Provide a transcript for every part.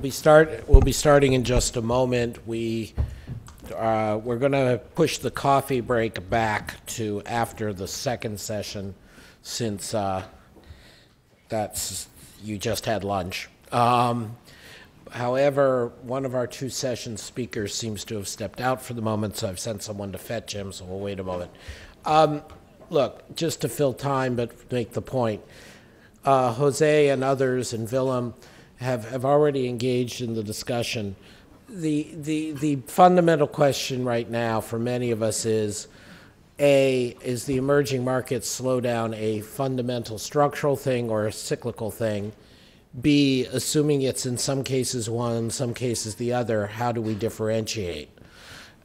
We start, we'll be starting in just a moment. We, uh, we're going to push the coffee break back to after the second session since uh, that's, you just had lunch. Um, However, one of our two session speakers seems to have stepped out for the moment, so I've sent someone to fetch him, so we'll wait a moment. Um, Look, just to fill time, but make the point, uh, Jose and others and Willem have, have already engaged in the discussion. The, the, the fundamental question right now for many of us is, A, is the emerging market slowdown a fundamental structural thing or a cyclical thing? B, assuming it's in some cases one, some cases the other, how do we differentiate?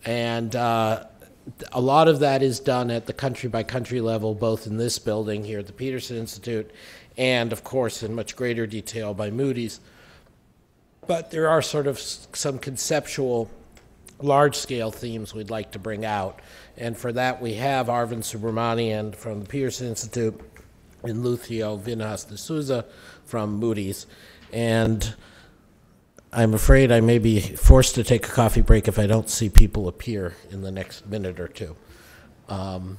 And uh, a lot of that is done at the country by country level, both in this building here at the Peterson Institute, and of course in much greater detail by Moody's. But there are sort of some conceptual, large scale themes we'd like to bring out. And for that, we have Arvind Subramanian from the Peterson Institute and Lucio Vinhas de Souza from Moody's. And I'm afraid I may be forced to take a coffee break if I don't see people appear in the next minute or two. Um,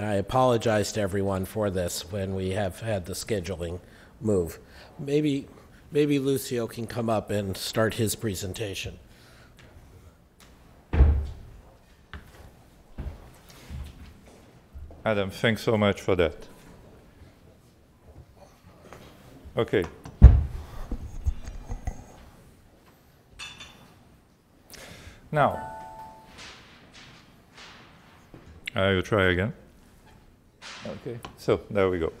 I apologize to everyone for this when we have had the scheduling move. Maybe, maybe Lucio can come up and start his presentation. Adam, thanks so much for that. Okay. Now, I will try again. Okay, so there we go.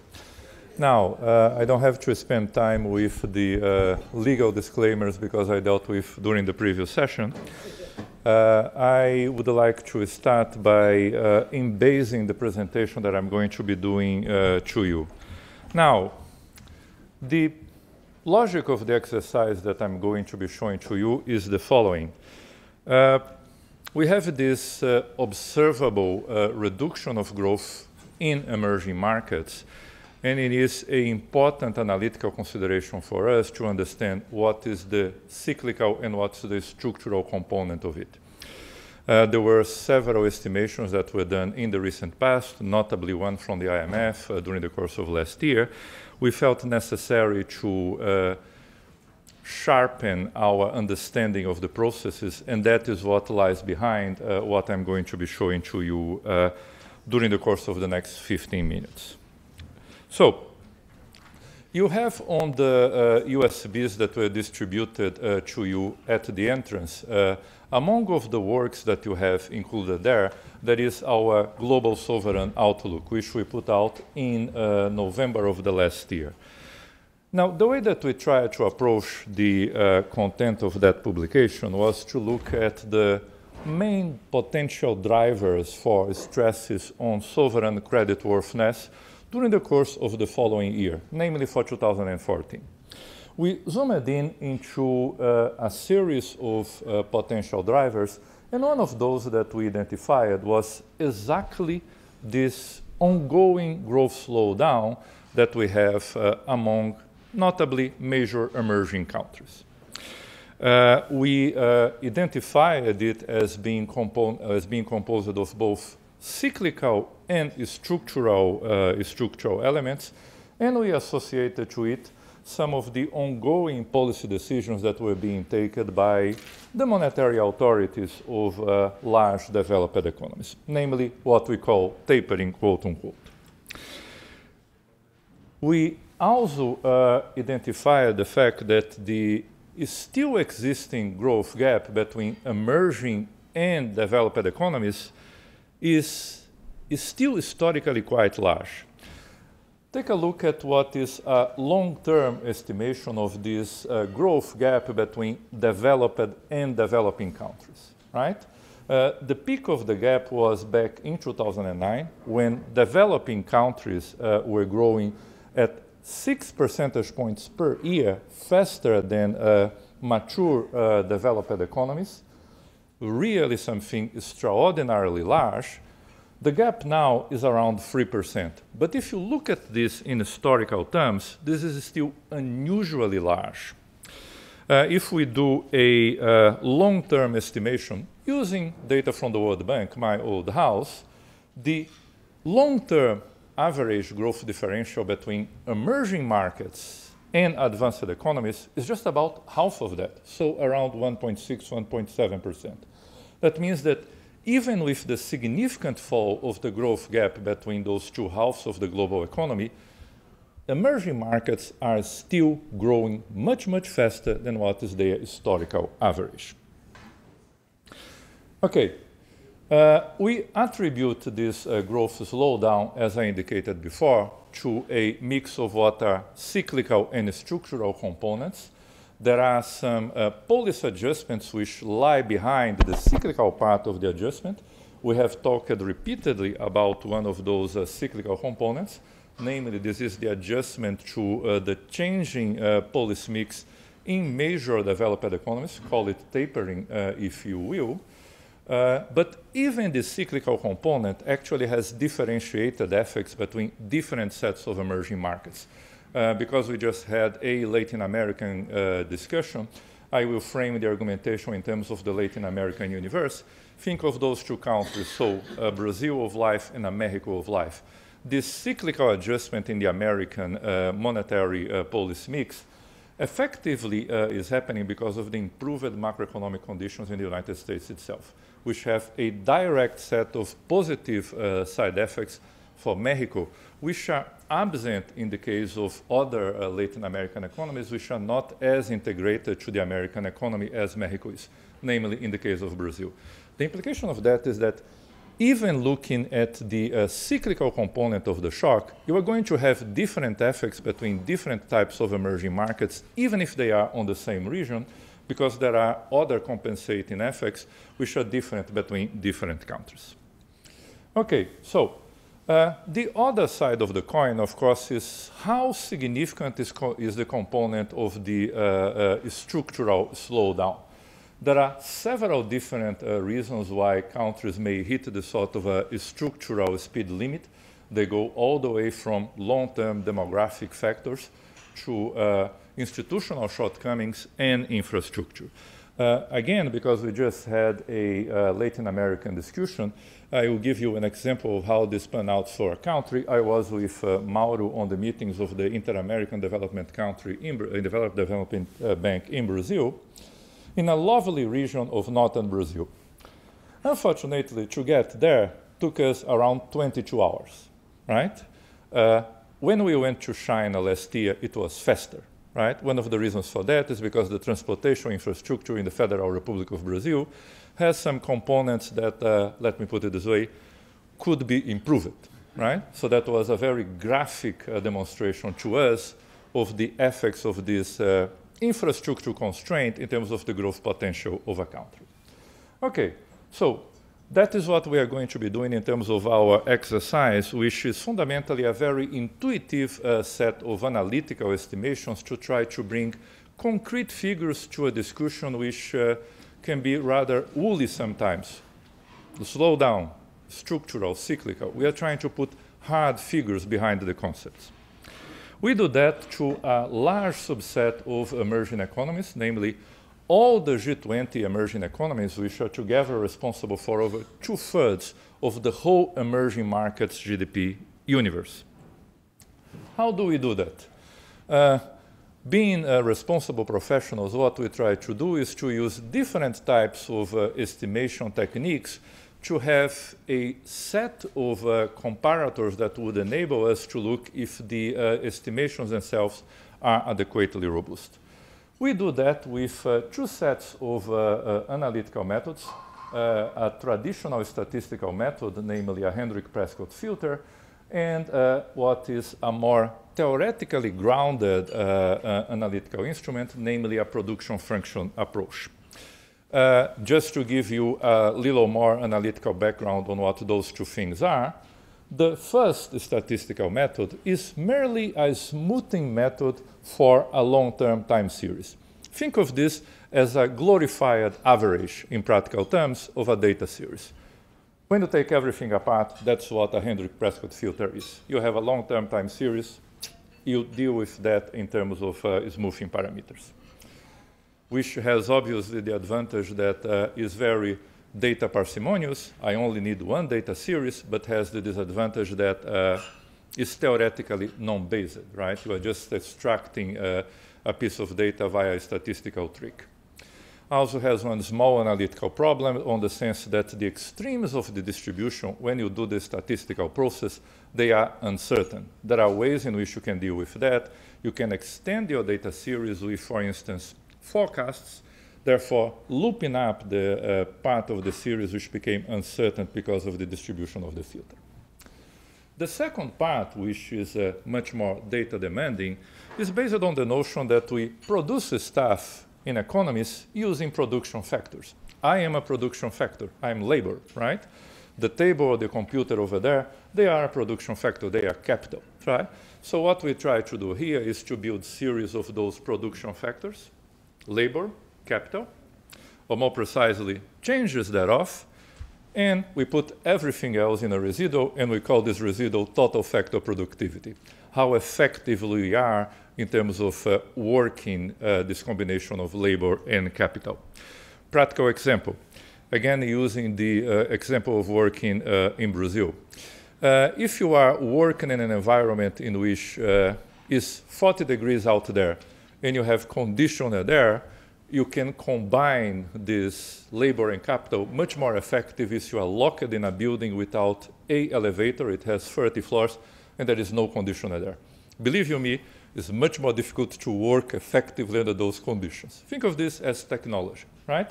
Now, uh, I don't have to spend time with the uh, legal disclaimers because I dealt with during the previous session. Uh, I would like to start by uh, embasing the presentation that I'm going to be doing uh, to you. Now, the logic of the exercise that I'm going to be showing to you is the following. Uh, we have this uh, observable reduction of growth in emerging markets, and it is an important analytical consideration for us to understand what is the cyclical and what's the structural component of it. Uh, there were several estimations that were done in the recent past, notably one from the IMF uh, during the course of last year, we felt necessary to uh, sharpen our understanding of the processes, and that is what lies behind uh, what I'm going to be showing to you uh, during the course of the next 15 minutes. So, you have on the uh, USBs that were distributed uh, to you at the entrance, uh, among of the works that you have included there, that is our Global Sovereign Outlook, which we put out in uh, November of the last year. Now, the way that we tried to approach the uh, content of that publication was to look at the main potential drivers for stresses on sovereign creditworthiness during the course of the following year, namely for 2014. We zoomed in into uh, a series of uh, potential drivers and one of those that we identified was exactly this ongoing growth slowdown that we have uh, among notably major emerging countries. Uh, we uh, identified it as being, as being, composed of both cyclical and structural, uh, structural elements, and we associated to it some of the ongoing policy decisions that were being taken by the monetary authorities of uh, large developed economies, namely what we call tapering, quote unquote. We also uh, identified the fact that the still existing growth gap between emerging and developed economies is, is still historically quite large. Take a look at what is a long-term estimation of this uh, growth gap between developed and developing countries, right? Uh, the peak of the gap was back in 2009 when developing countries uh, were growing at six percentage points per year faster than uh, mature uh, developed economies, really something extraordinarily large, the gap now is around 3%. But if you look at this in historical terms, this is still unusually large. Uh, if we do a uh, long-term estimation using data from the World Bank, my old house, the long-term average growth differential between emerging markets and advanced economies is just about half of that, so around 1.6, 1.7%. That means that even with the significant fall of the growth gap between those two halves of the global economy, emerging markets are still growing much, much faster than what is their historical average. Okay, uh, we attribute this uh, growth slowdown, as I indicated before, to a mix of what are cyclical and structural components. There are some uh, policy adjustments which lie behind the cyclical part of the adjustment. We have talked repeatedly about one of those uh, cyclical components, namely this is the adjustment to uh, the changing policy mix in major developed economies, call it tapering if you will. Uh, but even the cyclical component actually has differentiated effects between different sets of emerging markets. Uh, because we just had a Latin American uh, discussion, I will frame the argumentation in terms of the Latin American universe. Think of those two countries, so uh, Brazil of life and a Mexico of life this cyclical adjustment in the American uh, monetary policy mix effectively is happening because of the improved macroeconomic conditions in the United States itself, which have a direct set of positive uh, side effects for Mexico, which are absent in the case of other uh, Latin American economies, which are not as integrated to the American economy as Mexico is, namely in the case of Brazil. The implication of that is that even looking at the uh, cyclical component of the shock, you are going to have different effects between different types of emerging markets, even if they are on the same region, because there are other compensating effects which are different between different countries. Okay, so uh, the other side of the coin, of course, is how significant is, is the component of the uh, uh structural slowdown. There are several different uh, reasons why countries may hit the sort of a structural speed limit. They go all the way from long-term demographic factors to uh, institutional shortcomings and infrastructure. Uh, again, because we just had a uh, Latin American discussion, I will give you an example of how this panned out for a country. I was with uh, Mauro on the meetings of the Inter-American Development Country in, uh, Development uh, Bank in Brazil in a lovely region of northern Brazil. Unfortunately, to get there took us around 22 hours, right? Uh, when we went to China last year, it was faster, right? One of the reasons for that is because the transportation infrastructure in the Federal Republic of Brazil has some components that, uh, let me put it this way, could be improved, right? So that was a very graphic uh, demonstration to us of the effects of this uh, infrastructure constraint in terms of the growth potential of a country. Okay, so that is what we are going to be doing in terms of our exercise, which is fundamentally a very intuitive uh, set of analytical estimations to try to bring concrete figures to a discussion which uh, can be rather woolly sometimes. The slowdown, structural, cyclical. We are trying to put hard figures behind the concepts. We do that to a large subset of emerging economies, namely all the G20 emerging economies, which are together responsible for over two-thirds of the whole emerging markets GDP universe. How do we do that? Uh, being uh, responsible professionals, what we try to do is to use different types of uh, estimation techniques to have a set of uh, comparators that would enable us to look if the uh, estimations themselves are adequately robust. We do that with uh, two sets of uh, uh, analytical methods, uh, a traditional statistical method, namely a Hodrick-Prescott filter, and what is a more theoretically grounded analytical instrument, namely a production function approach. Uh, just to give you a little more analytical background on what those two things are, the first statistical method is merely a smoothing method for a long-term time series. Think of this as a glorified average, in practical terms, of a data series. When you take everything apart, that's what a Hodrick-Prescott filter is. You have a long-term time series, you deal with that in terms of uh, smoothing parameters. which has obviously the advantage that uh, is very data parsimonious. I only need one data series, but has the disadvantage that uh, is theoretically non-based, right? You are just extracting uh, a piece of data via a statistical trick. Also has one small analytical problem on the sense that the extremes of the distribution, when you do the statistical process, they are uncertain. There are ways in which you can deal with that. You can extend your data series with, for instance, forecasts, therefore looping up the uh, part of the series which became uncertain because of the distribution of the filter. The second part, which is uh, much more data demanding, is based on the notion that we produce stuff in economies using production factors. I am a production factor. I'm labor, right? The table or the computer over there, they are a production factor. They are capital, right? So what we try to do here is to build series of those production factors, labor, capital, or more precisely, changes thereof, and we put everything else in a residual, and we call this residual total factor productivity. How effective we are in terms of uh, working uh, this combination of labor and capital. Practical example, again using the uh, example of working uh, in Brazil. Uh, if you are working in an environment in which uh, is 40 degrees out there and you have conditioner there, you can combine this labor and capital much more effective if you are locked in a building without a elevator, it has 30 floors, and there is no conditioner there. Believe you me, it's much more difficult to work effectively under those conditions. Think of this as technology, right?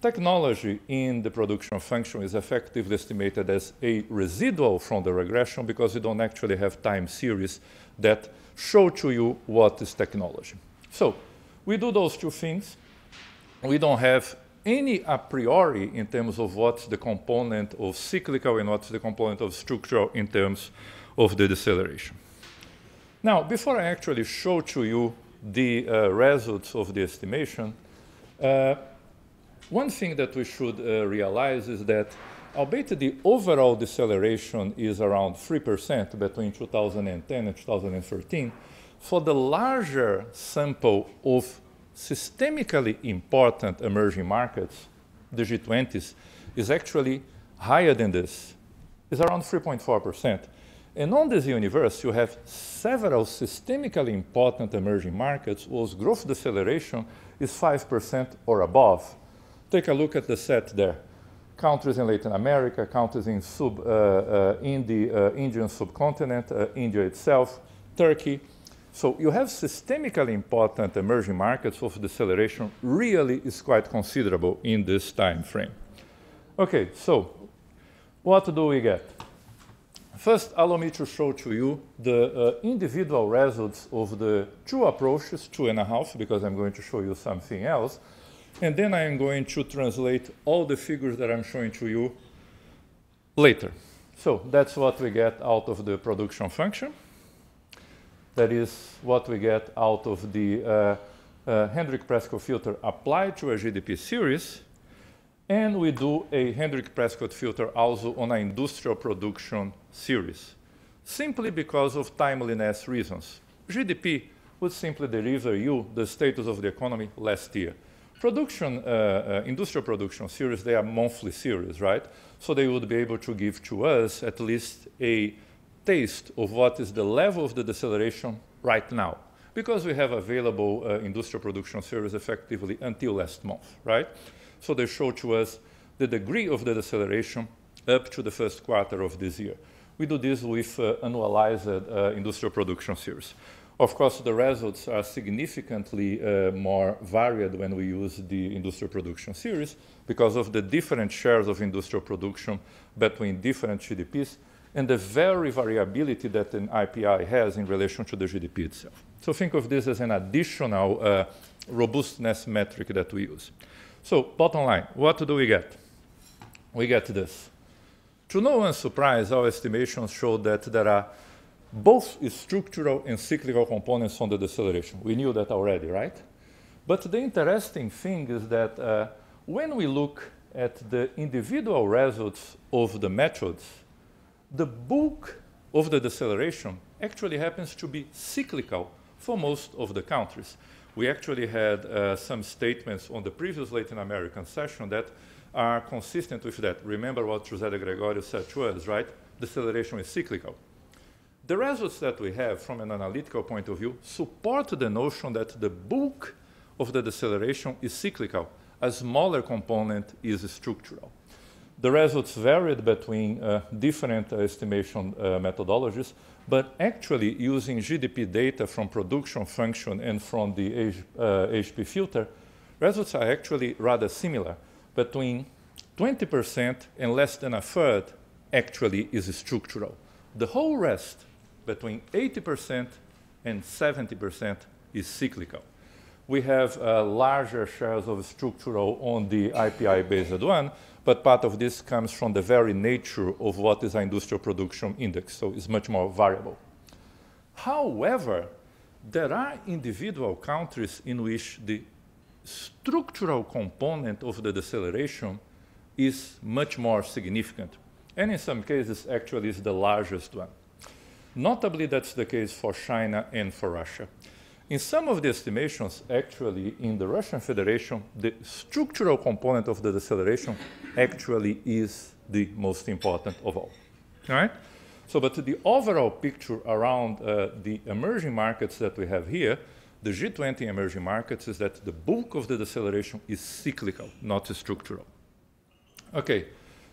Technology in the production function is effectively estimated as a residual from the regression because you don't actually have time series that show to you what is technology. So we do those two things we don't have any a priori in terms of what's the component of cyclical and what's the component of structural in terms of the deceleration. Now, before I actually show to you the uh, results of the estimation, uh, one thing that we should uh, realize is that albeit the overall deceleration is around 3% between 2010 and 2013, for the larger sample of systemically important emerging markets, the G20s, is actually higher than this. It's around 3.4%. And on this universe, you have several systemically important emerging markets whose growth deceleration is 5% or above. Take a look at the set there. Countries in Latin America, countries in, sub, uh, uh, in the uh, Indian subcontinent, uh, India itself, Turkey, so you have systemically important emerging markets of deceleration really is quite considerable in this time frame. Okay, so what do we get? First, allow me to show to you the uh, individual results of the two approaches, two and a half, because I'm going to show you something else. And then I am going to translate all the figures that I'm showing to you later. So that's what we get out of the production function. That is what we get out of the uh, uh, Hodrick-Prescott filter applied to a GDP series. And we do a Hodrick-Prescott filter also on an industrial production series, simply because of timeliness reasons. GDP would simply deliver you the status of the economy last year. Production, uh, uh, industrial production series, they are monthly series, right? So they would be able to give to us at least a taste of what is the level of the deceleration right now because we have available uh, industrial production series effectively until last month, right? So they show to us the degree of the deceleration up to the first quarter of this year. We do this with uh, annualized uh, industrial production series. Of course, the results are significantly uh, more varied when we use the industrial production series because of the different shares of industrial production between different GDPs and the very variability that an IPI has in relation to the GDP itself. So think of this as an additional uh, robustness metric that we use. So bottom line, what do we get? We get this. To no one's surprise, our estimations show that there are both structural and cyclical components on the deceleration. We knew that already, right? But the interesting thing is that uh, when we look at the individual results of the methods, the bulk of the deceleration actually happens to be cyclical for most of the countries. we actually had uh, some statements on the previous Latin American session that are consistent with that. Remember what José de Gregorio said to us, right? Deceleration is cyclical. The results that we have from an analytical point of view support the notion that the bulk of the deceleration is cyclical. A smaller component is structural. The results varied between uh, different estimation uh, methodologies, but actually using GDP data from production function and from the H, HP uh, filter, results are actually rather similar. Between 20% and less than a third actually is structural. The whole rest, between 80% and 70%, is cyclical. We have uh, larger shares of structural on the IPI-based one, but part of this comes from the very nature of what is an industrial production index, so it's much more variable. However, there are individual countries in which the structural component of the deceleration is much more significant, and in some cases actually is the largest one. Notably, that's the case for China and for Russia. In some of the estimations, actually, in the Russian Federation, the structural component of the deceleration actually is the most important of all. All right? So, but the overall picture around uh, the emerging markets that we have here, the G20 emerging markets, is that the bulk of the deceleration is cyclical, not structural. Okay,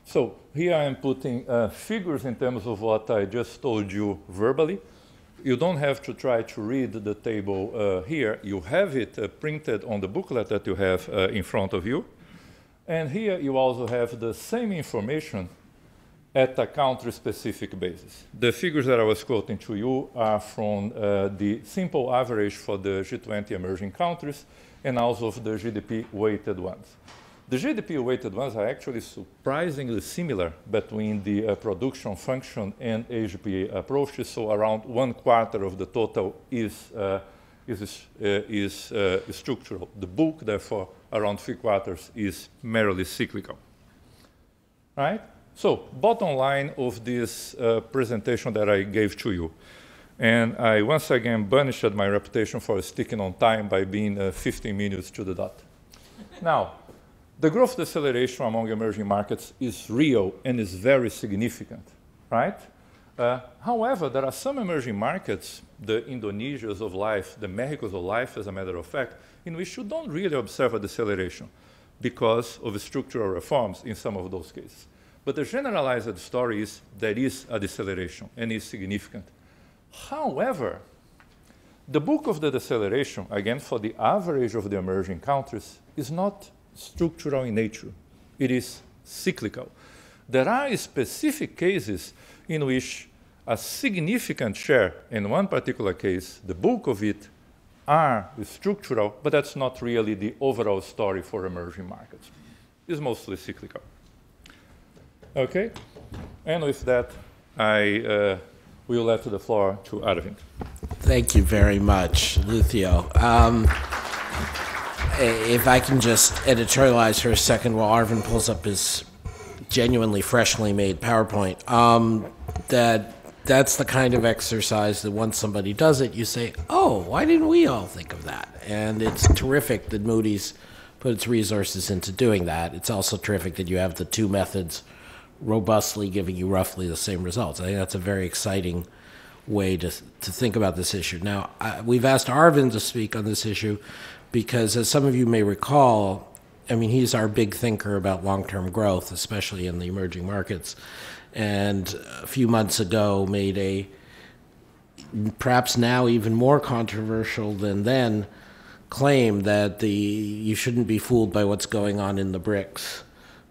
so here I am putting uh, figures in terms of what I just told you verbally you don't have to try to read the table uh, here. You have it uh, printed on the booklet that you have uh, in front of you. And here you also have the same information at a country-specific basis. The figures that I was quoting to you are from uh, the simple average for the G20 emerging countries and also of the GDP-weighted ones. The GDP-weighted ones are actually surprisingly similar between the uh, production function and HPA approaches, so around one quarter of the total is, uh, is, uh, is uh, structural. The bulk, therefore, around three quarters is merely cyclical. Right? So, bottom line of this uh, presentation that I gave to you. And I once again burnished my reputation for sticking on time by being uh, 15 minutes to the dot. now, the growth deceleration among emerging markets is real and is very significant, right? Uh, however, there are some emerging markets, the Indonesias of life, the Mexicos of life, as a matter of fact, in which you don't really observe a deceleration because of structural reforms in some of those cases. But the generalized story is there is a deceleration and is significant. However, the book of the deceleration, again, for the average of the emerging countries, is not structural in nature. It is cyclical. There are specific cases in which a significant share, in one particular case, the bulk of it, are structural, but that's not really the overall story for emerging markets. It's mostly cyclical. Okay? And with that, I uh, will let the floor to Arvind. Thank you very much, Lucio. Um, if I can just editorialize for a second while Arvind pulls up his genuinely freshly made PowerPoint, um, that that's the kind of exercise that once somebody does it, you say, oh, why didn't we all think of that? And it's terrific that Moody's put its resources into doing that. It's also terrific that you have the two methods robustly giving you roughly the same results. I think that's a very exciting way to, to think about this issue. Now, I, we've asked Arvind to speak on this issue because as some of you may recall, I mean, he's our big thinker about long term growth, especially in the emerging markets. And a few months ago, made a perhaps now even more controversial than then claim that the you shouldn't be fooled by what's going on in the BRICS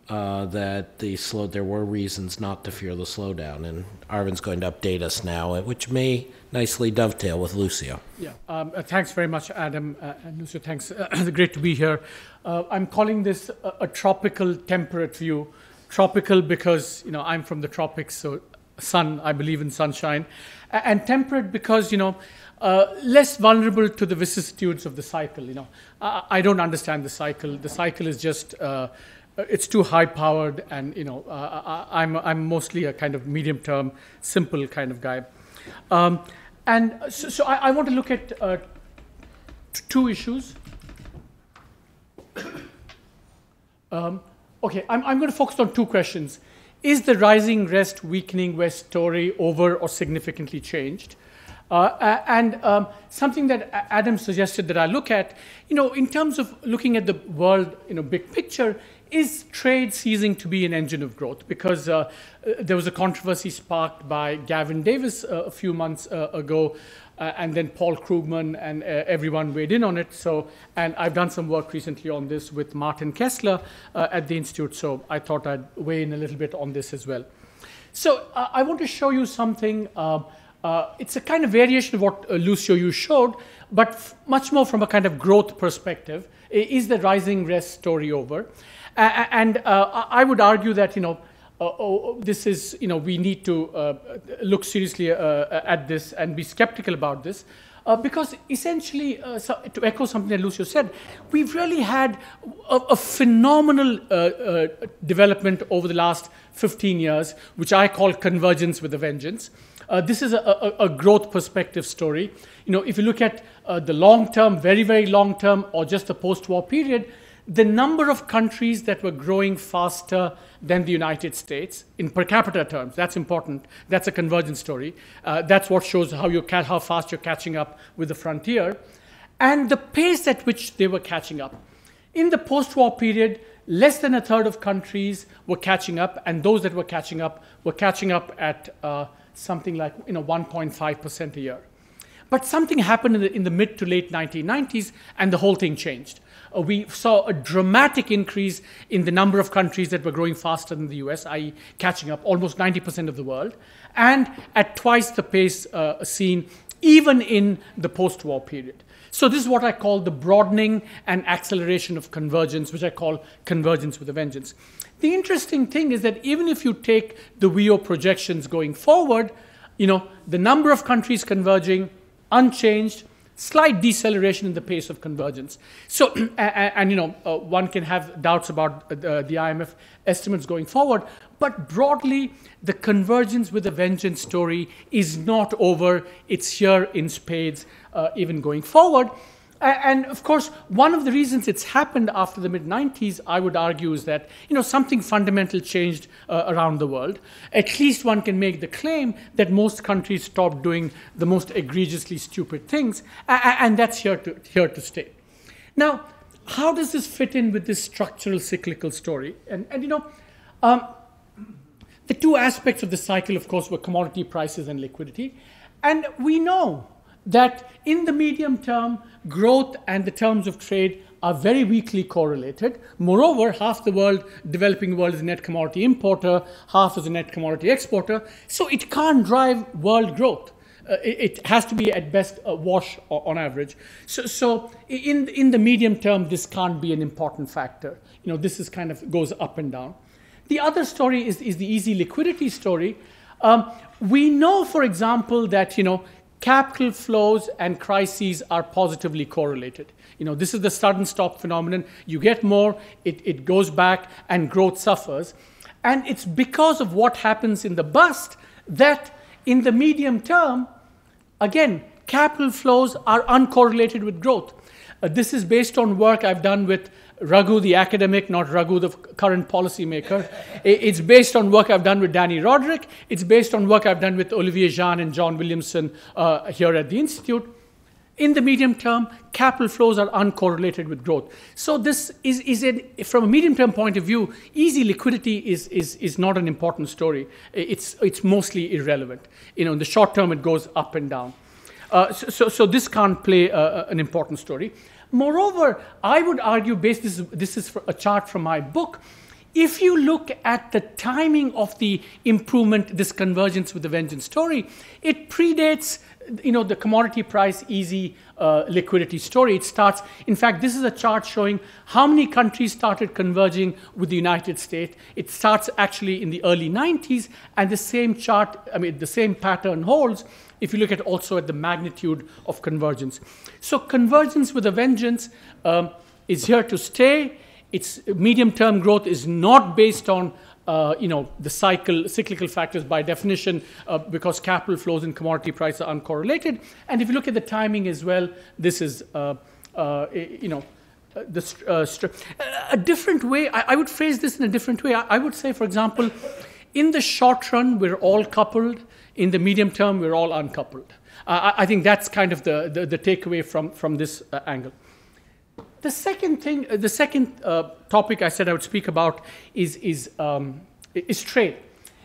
uh, that the slow, there were reasons not to fear the slowdown. And Arvind's going to update us now, which may nicely dovetail with Lucio. Yeah, um, uh, thanks very much, Adam. Uh, and Lucio, thanks. Uh, great to be here. Uh, I'm calling this a, a, tropical temperate view. Tropical because, you know, I'm from the tropics, so sun, I believe in sunshine. And temperate because, you know, less vulnerable to the vicissitudes of the cycle. You know, I, I don't understand the cycle. The cycle is just uh, it's too high powered and you know uh, I, am I'm, I'm mostly a kind of medium term simple kind of guy um, and so, so I, I, want to look at uh, two issues. Um, okay, I'm, I'm going to focus on two questions. Is the rising rest, weakening west story over or significantly changed? Uh, and um, something that Adam suggested that I look at, you know, in terms of looking at the world, you know, big picture, is trade ceasing to be an engine of growth? Because uh, uh there was a controversy sparked by Gavyn Davies uh, a few months uh, ago, uh, and then Paul Krugman and everyone weighed in on it. So, and I've done some work recently on this with Martin Kessler at the Institute, so I thought I'd weigh in a little bit on this as well. So I want to show you something uh, it's a kind of variation of what uh, Lucio you showed, but much more from a kind of growth perspective. Is the rising rest story over? Uh, and I would argue that, you know, oh, oh, this is, you know, we need to uh, look seriously uh, at this and be skeptical about this. Uh, because essentially, so to echo something that Lucio said, we've really had a, a phenomenal development over the last 15 years, which I call convergence with a vengeance. Uh, this is a, a, a, growth perspective story. You know, if you look at uh, the long term, very, very long term, or just the post war period, the number of countries that were growing faster than the United States in per capita terms, that's important. That's a convergence story. Uh, that's what shows how, you how fast you're catching up with the frontier. And the pace at which they were catching up. In the post war period, less than a third of countries were catching up, and those that were catching up were catching up at uh, something like you know 1.5% a year. But something happened in the, in the, mid to late 1990s, and the whole thing changed. Uh, we saw a dramatic increase in the number of countries that were growing faster than the US, i.e., catching up almost 90% of the world, and at twice the pace uh, seen even in the post war period. So, this is what I call the broadening and acceleration of convergence, which I call convergence with a vengeance. The interesting thing is that even if you take the WEO projections going forward, you know, the number of countries converging unchanged, slight deceleration in the pace of convergence. So, and, and you know, uh, one can have doubts about uh, the IMF estimates going forward, but broadly, the convergence with a vengeance story is not over. It's here in spades, uh, even going forward. And of course, one of the reasons it's happened after the mid 90s, I would argue, is that you know something fundamental changed uh, around the world. At least one can make the claim that most countries stopped doing the most egregiously stupid things, and that's here to here to stay. Now, how does this fit in with this structural cyclical story? And, and you know, um, the two aspects of the cycle, of course, were commodity prices and liquidity, and we know that in the medium term, growth and the terms of trade are very weakly correlated. Moreover, half the world, developing world, is a net commodity importer, half is a net commodity exporter. So it can't drive world growth. Uh, it, has to be at best a wash on average. So, so in, in the medium term, this can't be an important factor. You know, this is kind of goes up and down. The other story is, is the easy liquidity story. Um, we know, for example, that you know capital flows and crises are positively correlated. You know, this is the sudden stop phenomenon. You get more, it, it goes back, and growth suffers. And it's because of what happens in the bust that in the medium term, again, capital flows are uncorrelated with growth. Uh, this is based on work I've done with Raghu, the academic, not Raghu, the current policymaker. It's based on work I've done with Dani Rodrik. It's based on work I've done with Olivier Jeanne and John Williamson uh, here at the Institute. In the medium term, capital flows are uncorrelated with growth. So this is, is it, from a medium term point of view, easy liquidity is, is, is not an important story. It's, it's mostly irrelevant. You know, in the short term, it goes up and down. Uh, so, so, so, this can't play uh, an important story. Moreover, I would argue, based this, this is a chart from my book, if you look at the timing of the improvement, this convergence with the vengeance story, it predates you know, the commodity price easy uh, liquidity story. It starts, in fact, this is a chart showing how many countries started converging with the United States. It starts actually in the early 90s, and the same chart, I mean, the same pattern holds if you look at also at the magnitude of convergence. So convergence with a vengeance um, is here to stay. Its medium-term growth is not based on uh, you know, the cycle, cyclical factors by definition, uh, because capital flows and commodity prices are uncorrelated. And if you look at the timing as well, this is uh, uh, you know, uh, the, uh, a different way, I, I, would phrase this in a different way. I, I, would say, for example, in the short run, we're all coupled. In the medium term, we're all uncoupled. Uh, I, I, think that's kind of the, the, the takeaway from, from this uh, angle. The second thing, uh, the second uh, topic I said I would speak about is, is, um, is trade.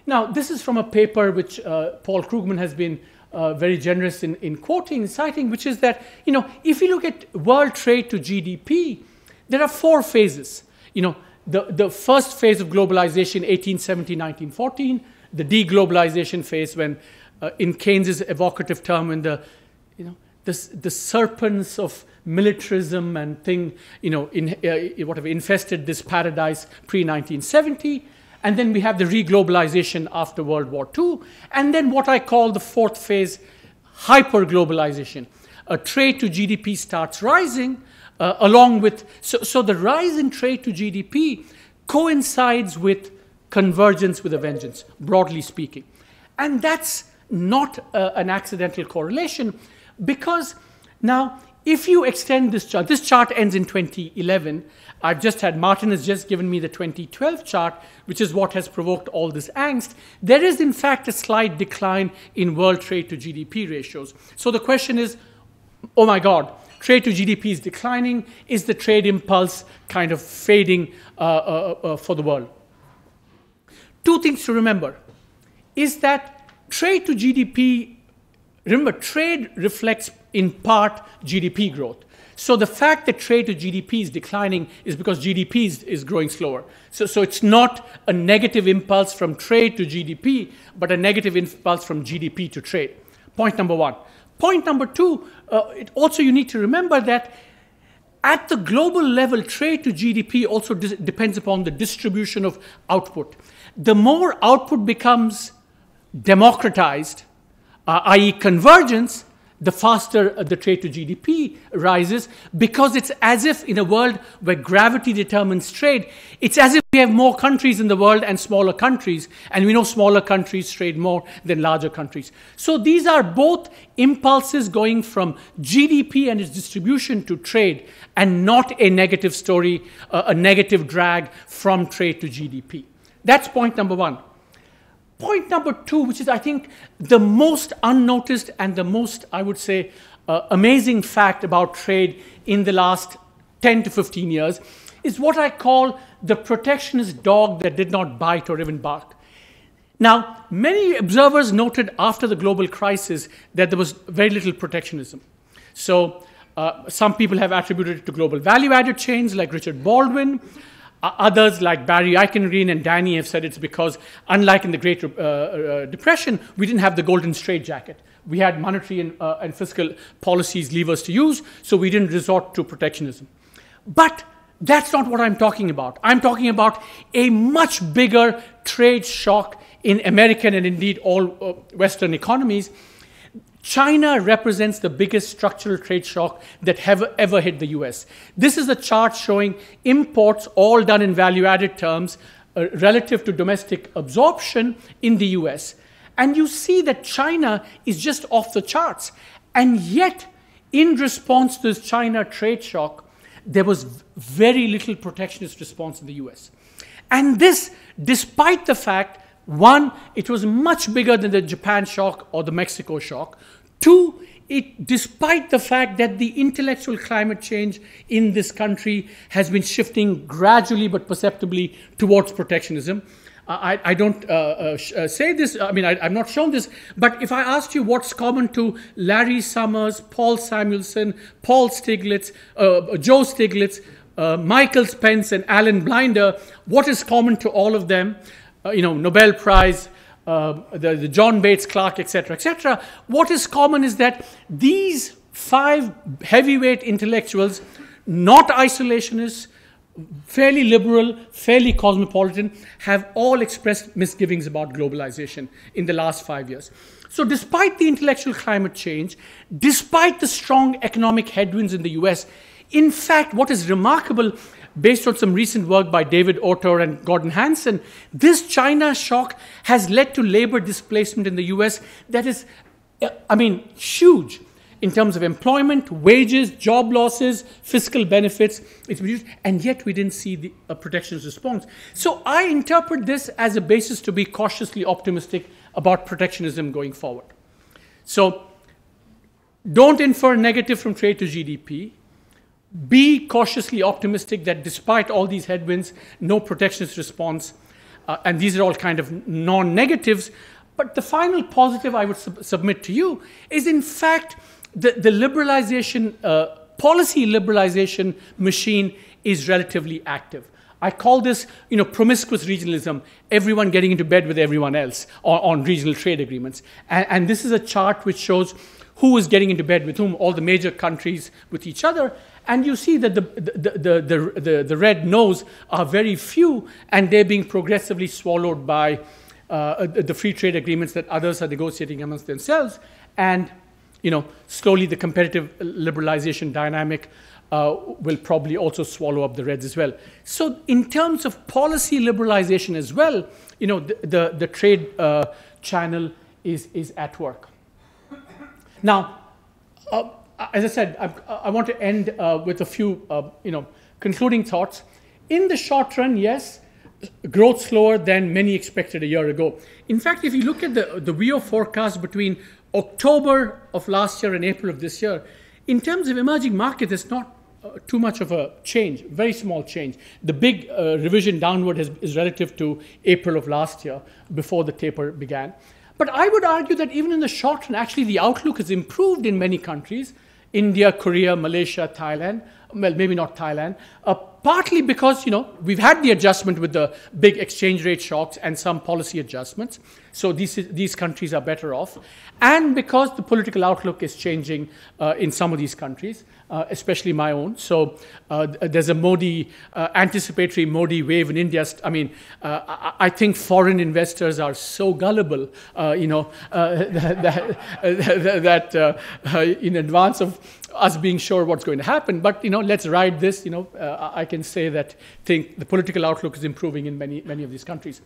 Now, this is from a paper which Paul Krugman has been uh, very generous in, in quoting, citing, which is that, you know, if you look at world trade to GDP, there are four phases. You know, the, the first phase of globalization, 1870, 1914, the deglobalization phase when, uh, in Keynes's evocative term, when the, you know, the, the serpents of militarism and thing, you know, in, uh, whatever infested this paradise pre-1970, and then we have the reglobalization after World War II. And then what I call the fourth phase, hyperglobalization. A trade to GDP starts rising uh, along with, so, so the rise in trade to GDP coincides with convergence with a vengeance, broadly speaking. And that's not uh, an accidental correlation because now if you extend this chart, this chart ends in 2011, I've just had, Martin has just given me the 2012 chart, which is what has provoked all this angst. There is, in fact, a slight decline in world trade to GDP ratios. So the question is, oh my God, trade to GDP is declining. Is the trade impulse kind of fading uh, uh, uh, for the world? Two things to remember is that trade to GDP, remember, trade reflects in part GDP growth. So the fact that trade to GDP is declining is because GDP is, is growing slower. So, so it's not a negative impulse from trade to GDP, but a negative impulse from GDP to trade. Point number one. Point number two, uh, it also you need to remember that at the global level, trade to GDP also depends upon the distribution of output. The more output becomes democratized, uh, i.e., convergence, the faster the trade to GDP rises because it's as if in a world where gravity determines trade, it's as if we have more countries in the world and smaller countries, and we know smaller countries trade more than larger countries. So these are both impulses going from GDP and its distribution to trade, and not a negative story, uh, a negative drag from trade to GDP. That's point number one. Point number two, which is, I think, the most unnoticed and the most, I would say, uh, amazing fact about trade in the last 10 to 15 years, is what I call the protectionist dog that did not bite or even bark. Now, many observers noted after the global crisis that there was very little protectionism. So, uh, some people have attributed it to global value added chains like Richard Baldwin. Others, like Barry Eichengreen and Danny, have said it's because, unlike in the Great uh, uh, Depression, we didn't have the golden straitjacket. We had monetary and, uh, and fiscal policies levers to use, so we didn't resort to protectionism. But that's not what I'm talking about. I'm talking about a much bigger trade shock in American and indeed all uh, Western economies China represents the biggest structural trade shock that have ever hit the US. This is a chart showing imports, all done in value added terms, uh, relative to domestic absorption in the US. And you see that China is just off the charts. And yet, in response to this China trade shock, there was very little protectionist response in the US. And this, despite the fact one, it was much bigger than the Japan shock or the Mexico shock. Two, it, despite the fact that the intellectual climate change in this country has been shifting gradually but perceptibly towards protectionism. I, I, don't uh, uh, uh say this, I mean, I, am not shown this, but if I asked you what's common to Larry Summers, Paul Samuelson, Paul Stiglitz, uh, Joe Stiglitz, uh, Michael Spence, and Alan Blinder, what is common to all of them? Uh, you know, Nobel Prize, uh, the, the, John Bates Clark, etc., etc. What is common is that these five heavyweight intellectuals, not isolationists, fairly liberal, fairly cosmopolitan, have all expressed misgivings about globalization in the last five years. So, despite the intellectual climate change, despite the strong economic headwinds in the US, in fact, what is remarkable based on some recent work by David Autor and Gordon Hanson, this China shock has led to labor displacement in the US that is, I mean, huge. in terms of employment, wages, job losses, fiscal benefits. It's reduced, and yet we didn't see the uh, protectionist response. So I interpret this as a basis to be cautiously optimistic about protectionism going forward. So don't infer negative from trade to GDP. Be cautiously optimistic that despite all these headwinds, no protectionist response, uh, and these are all kind of non negatives. But the final positive I would sub- submit to you is, in fact, the, the liberalization, uh, policy liberalization machine is relatively active. I call this, you know, promiscuous regionalism, everyone getting into bed with everyone else on, on regional trade agreements. And, and, this is a chart which shows who is getting into bed with whom, all the major countries with each other. And you see that the, the, the, the, the, red no's are very few, and they're being progressively swallowed by uh, the free trade agreements that others are negotiating amongst themselves. And, you know, slowly the competitive liberalization dynamic uh, will probably also swallow up the Reds as well. So, in terms of policy liberalization as well, you know, the, the, the trade uh, channel is, is at work. Now, uh, as I said, I, I want to end uh, with a few, uh, you know, concluding thoughts. In the short run, yes, growth slower than many expected a year ago. In fact, if you look at the, the WEO forecast between October of last year and April of this year, in terms of emerging markets, it's not uh, too much of a change, very small change. The big uh, revision downward is relative to April of last year, before the taper began. But I would argue that even in the short run, actually, the outlook has improved in many countries India, Korea, Malaysia, Thailand. Well, maybe not Thailand. Uh, partly because, you know, we've had the adjustment with the big exchange rate shocks and some policy adjustments. So these, these countries are better off. And because the political outlook is changing uh, in some of these countries uh, especially my own. So uh, there's a Modi, uh, anticipatory Modi wave in India. I mean, uh, I, I, think foreign investors are so gullible, uh, you know, uh, that, that, that in advance of us being sure what's going to happen. But, you know, let's ride this. You know, I can say that think the political outlook is improving in many, many of these countries.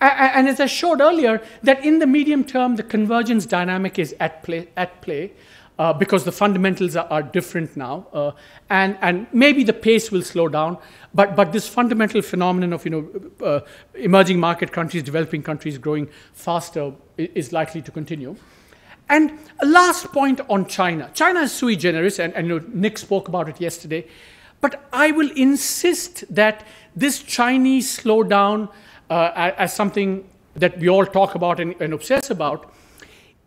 And as I showed earlier, that in the medium term, the convergence dynamic is at play. At play uh, because the fundamentals are, are different now. Uh, and, and maybe the pace will slow down, but, but this fundamental phenomenon of you know, uh, emerging market countries, developing countries growing faster is likely to continue. And a last point on China. China is sui generis, and, and you know, Nick spoke about it yesterday. But I will insist that this Chinese slowdown, uh, as something that we all talk about and, and obsess about,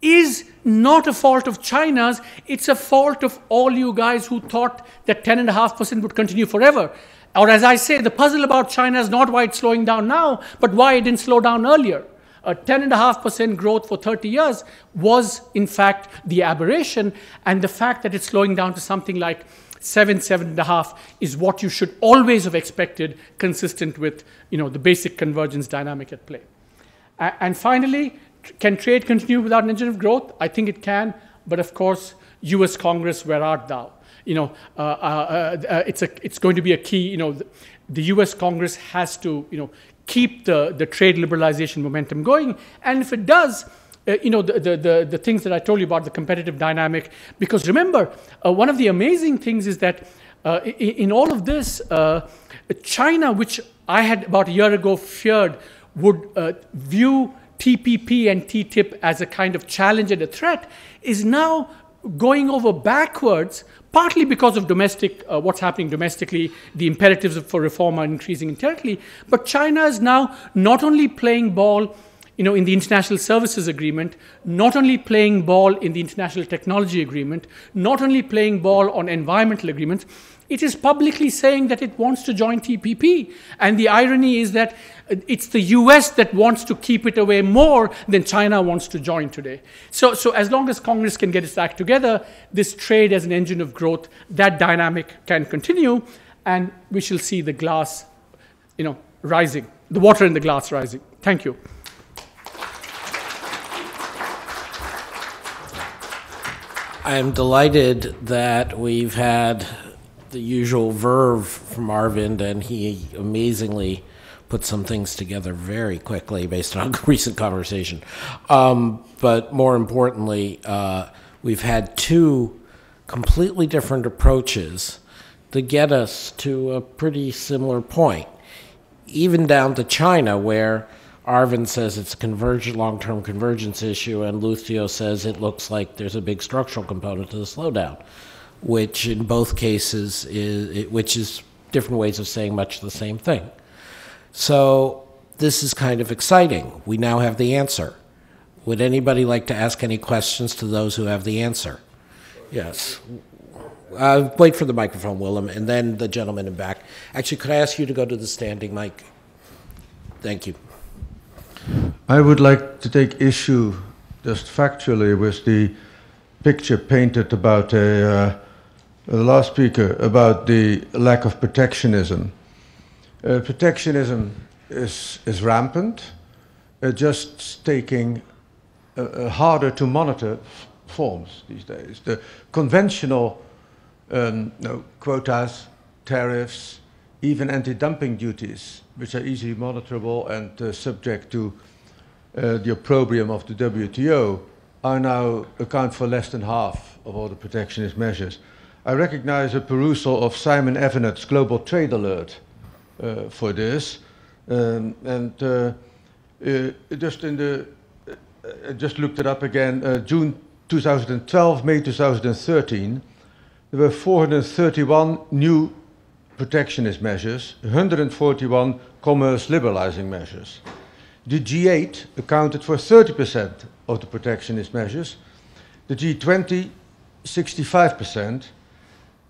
is not a fault of China's, it's a fault of all you guys who thought that 10.5% would continue forever. Or, as I say, the puzzle about China is not why it's slowing down now, but why it didn't slow down earlier. A 10.5% growth for 30 years was, in fact, the aberration, and the fact that it's slowing down to something like seven, seven and a half is what you should always have expected, consistent with you know, the basic convergence dynamic at play. And finally, can trade continue without of growth? I think it can, but of course, U.S. Congress, where art thou? You know, uh, uh, uh, it's, a, it's going to be a key, you know, the, the U.S. Congress has to, you know, keep the, the trade liberalization momentum going. And if it does, uh, you know, the, the, the, the, things that I told you about, the competitive dynamic, because remember, uh, one of the amazing things is that uh, in, in, all of this, China, which I had about a year ago feared would view TPP and TTIP as a kind of challenge and a threat is now going over backwards, partly because of domestic, uh, what's happening domestically, the imperatives for reform are increasing internally, but China is now not only playing ball you know, in the International Services Agreement, not only playing ball in the International Technology Agreement, not only playing ball on environmental agreements, it is publicly saying that it wants to join TPP. And the irony is that it's the US that wants to keep it away more than China wants to join today. So, so as long as Congress can get its act together, this trade as an engine of growth, that dynamic can continue, and we shall see the glass, you know, rising, the water in the glass rising. Thank you. I am delighted that we've had the usual verve from Arvind, and he amazingly put some things together very quickly based on recent conversation. Um, but more importantly, uh, we've had two completely different approaches to get us to a pretty similar point. Even down to China, where Arvind says it's a long-term convergence issue, and Lucio says it looks like there's a big structural component to the slowdown, which in both cases is, which is different ways of saying much the same thing. So this is kind of exciting. We now have the answer. Would anybody like to ask any questions to those who have the answer? Yes. Uh, wait for the microphone, Willem, and then the gentleman in back. Actually, could I ask you to go to the standing mic? Thank you. I would like to take issue, just factually, with the picture painted about a, uh, the last speaker about the lack of protectionism. Uh, protectionism is, is rampant, uh, just taking uh, harder to monitor forms these days. The conventional um, no, quotas, tariffs, even anti-dumping duties, which are easily monitorable and uh, subject to uh, the opprobrium of the WTO, are now account for less than half of all the protectionist measures. I recognize a perusal of Simon Evenett's Global Trade Alert for this, um, and uh, uh, just in the, I just looked it up again, June 2012, May 2013, there were 431 new protectionist measures, 141 commerce liberalizing measures. The G8 accounted for 30% of the protectionist measures, the G20 65%,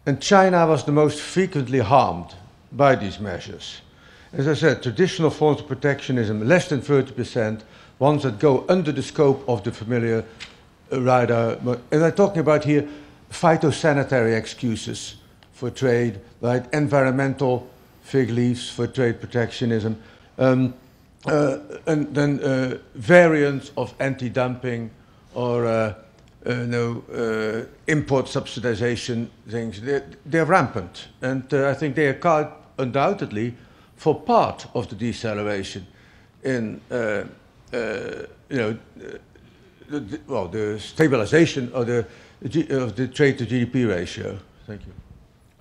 and China was the most frequently harmed by these measures. As I said, traditional forms of protectionism, less than 30%, ones that go under the scope of the familiar uh, rider. And I'm talking about here phytosanitary excuses for trade, right? Environmental fig leaves for trade protectionism. Um, uh, and then uh, variants of anti-dumping or uh, uh no, uh, import subsidization things, they're, they're rampant. And I think they account undoubtedly for part of the deceleration in, you know, the, the, well, the stabilization of the, of the trade to GDP ratio. Thank you.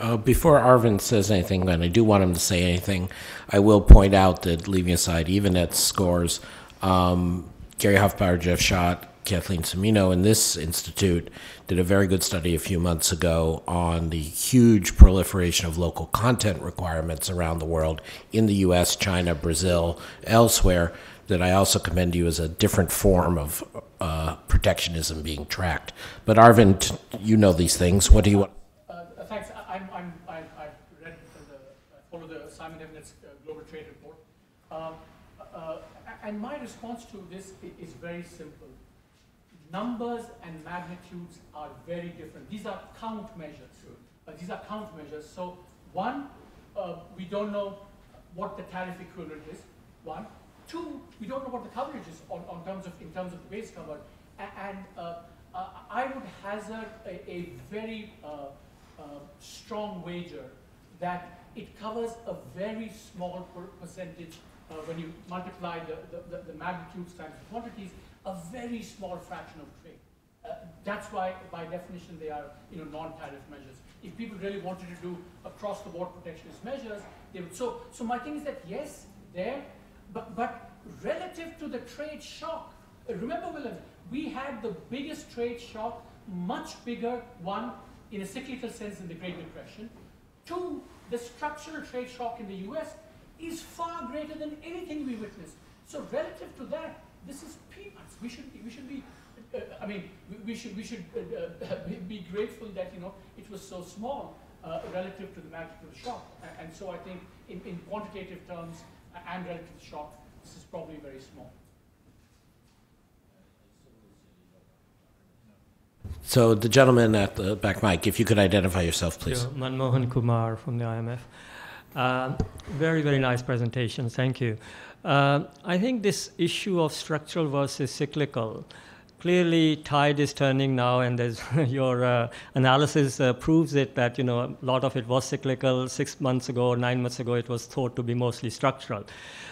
Uh, before Arvind says anything, and I do want him to say anything, I will point out that leaving aside even at scores, um, Gary Hufbauer, Jeff Schott, Cathleen Cimino in this institute did a very good study a few months ago on the huge proliferation of local content requirements around the world in the US, China, Brazil, elsewhere, that I also commend you as a different form of uh, protectionism being tracked. But Arvind, you know these things. What do you want? Uh, thanks. I've read the Simon Evenett's uh, Global Trade Report. Um, uh, and my response to this is very simple. Numbers and magnitudes are very different. These are count measures. Uh, these are count measures. So one, uh, we don't know what the tariff equivalent is. One. Two, we don't know what the coverage is on, on terms of in terms of the base cover. And uh, uh, I would hazard a, a very uh, uh, strong wager that it covers a very small per percentage uh, when you multiply the, the, the, magnitudes times the quantities, a very small fraction of trade. Uh, that's why, by definition, they are you know, non-tariff measures. If people really wanted to do across-the-board protectionist measures, they would. So, so my thing is that yes, there, but, but relative to the trade shock, uh, remember, Willem, we had the biggest trade shock, much bigger one in a cyclical sense in the Great Depression. Two, the structural trade shock in the US is far greater than anything we witnessed. So relative to that, this is peanuts. We should be, we should be uh, I mean, we, we should, we should uh, uh, be grateful that, you know, it was so small uh, relative to the magnitude of the shock. And so I think in, in quantitative terms and relative to the shock, this is probably very small. So the gentleman at the back mic, if you could identify yourself, please. Sure. Manmohan Kumar from the IMF. Uh, very, very nice presentation. Thank you. Uh, I think this issue of structural versus cyclical, clearly tide is turning now, and your uh, analysis uh, proves it that you know a lot of it was cyclical. Six months ago nine months ago, it was thought to be mostly structural.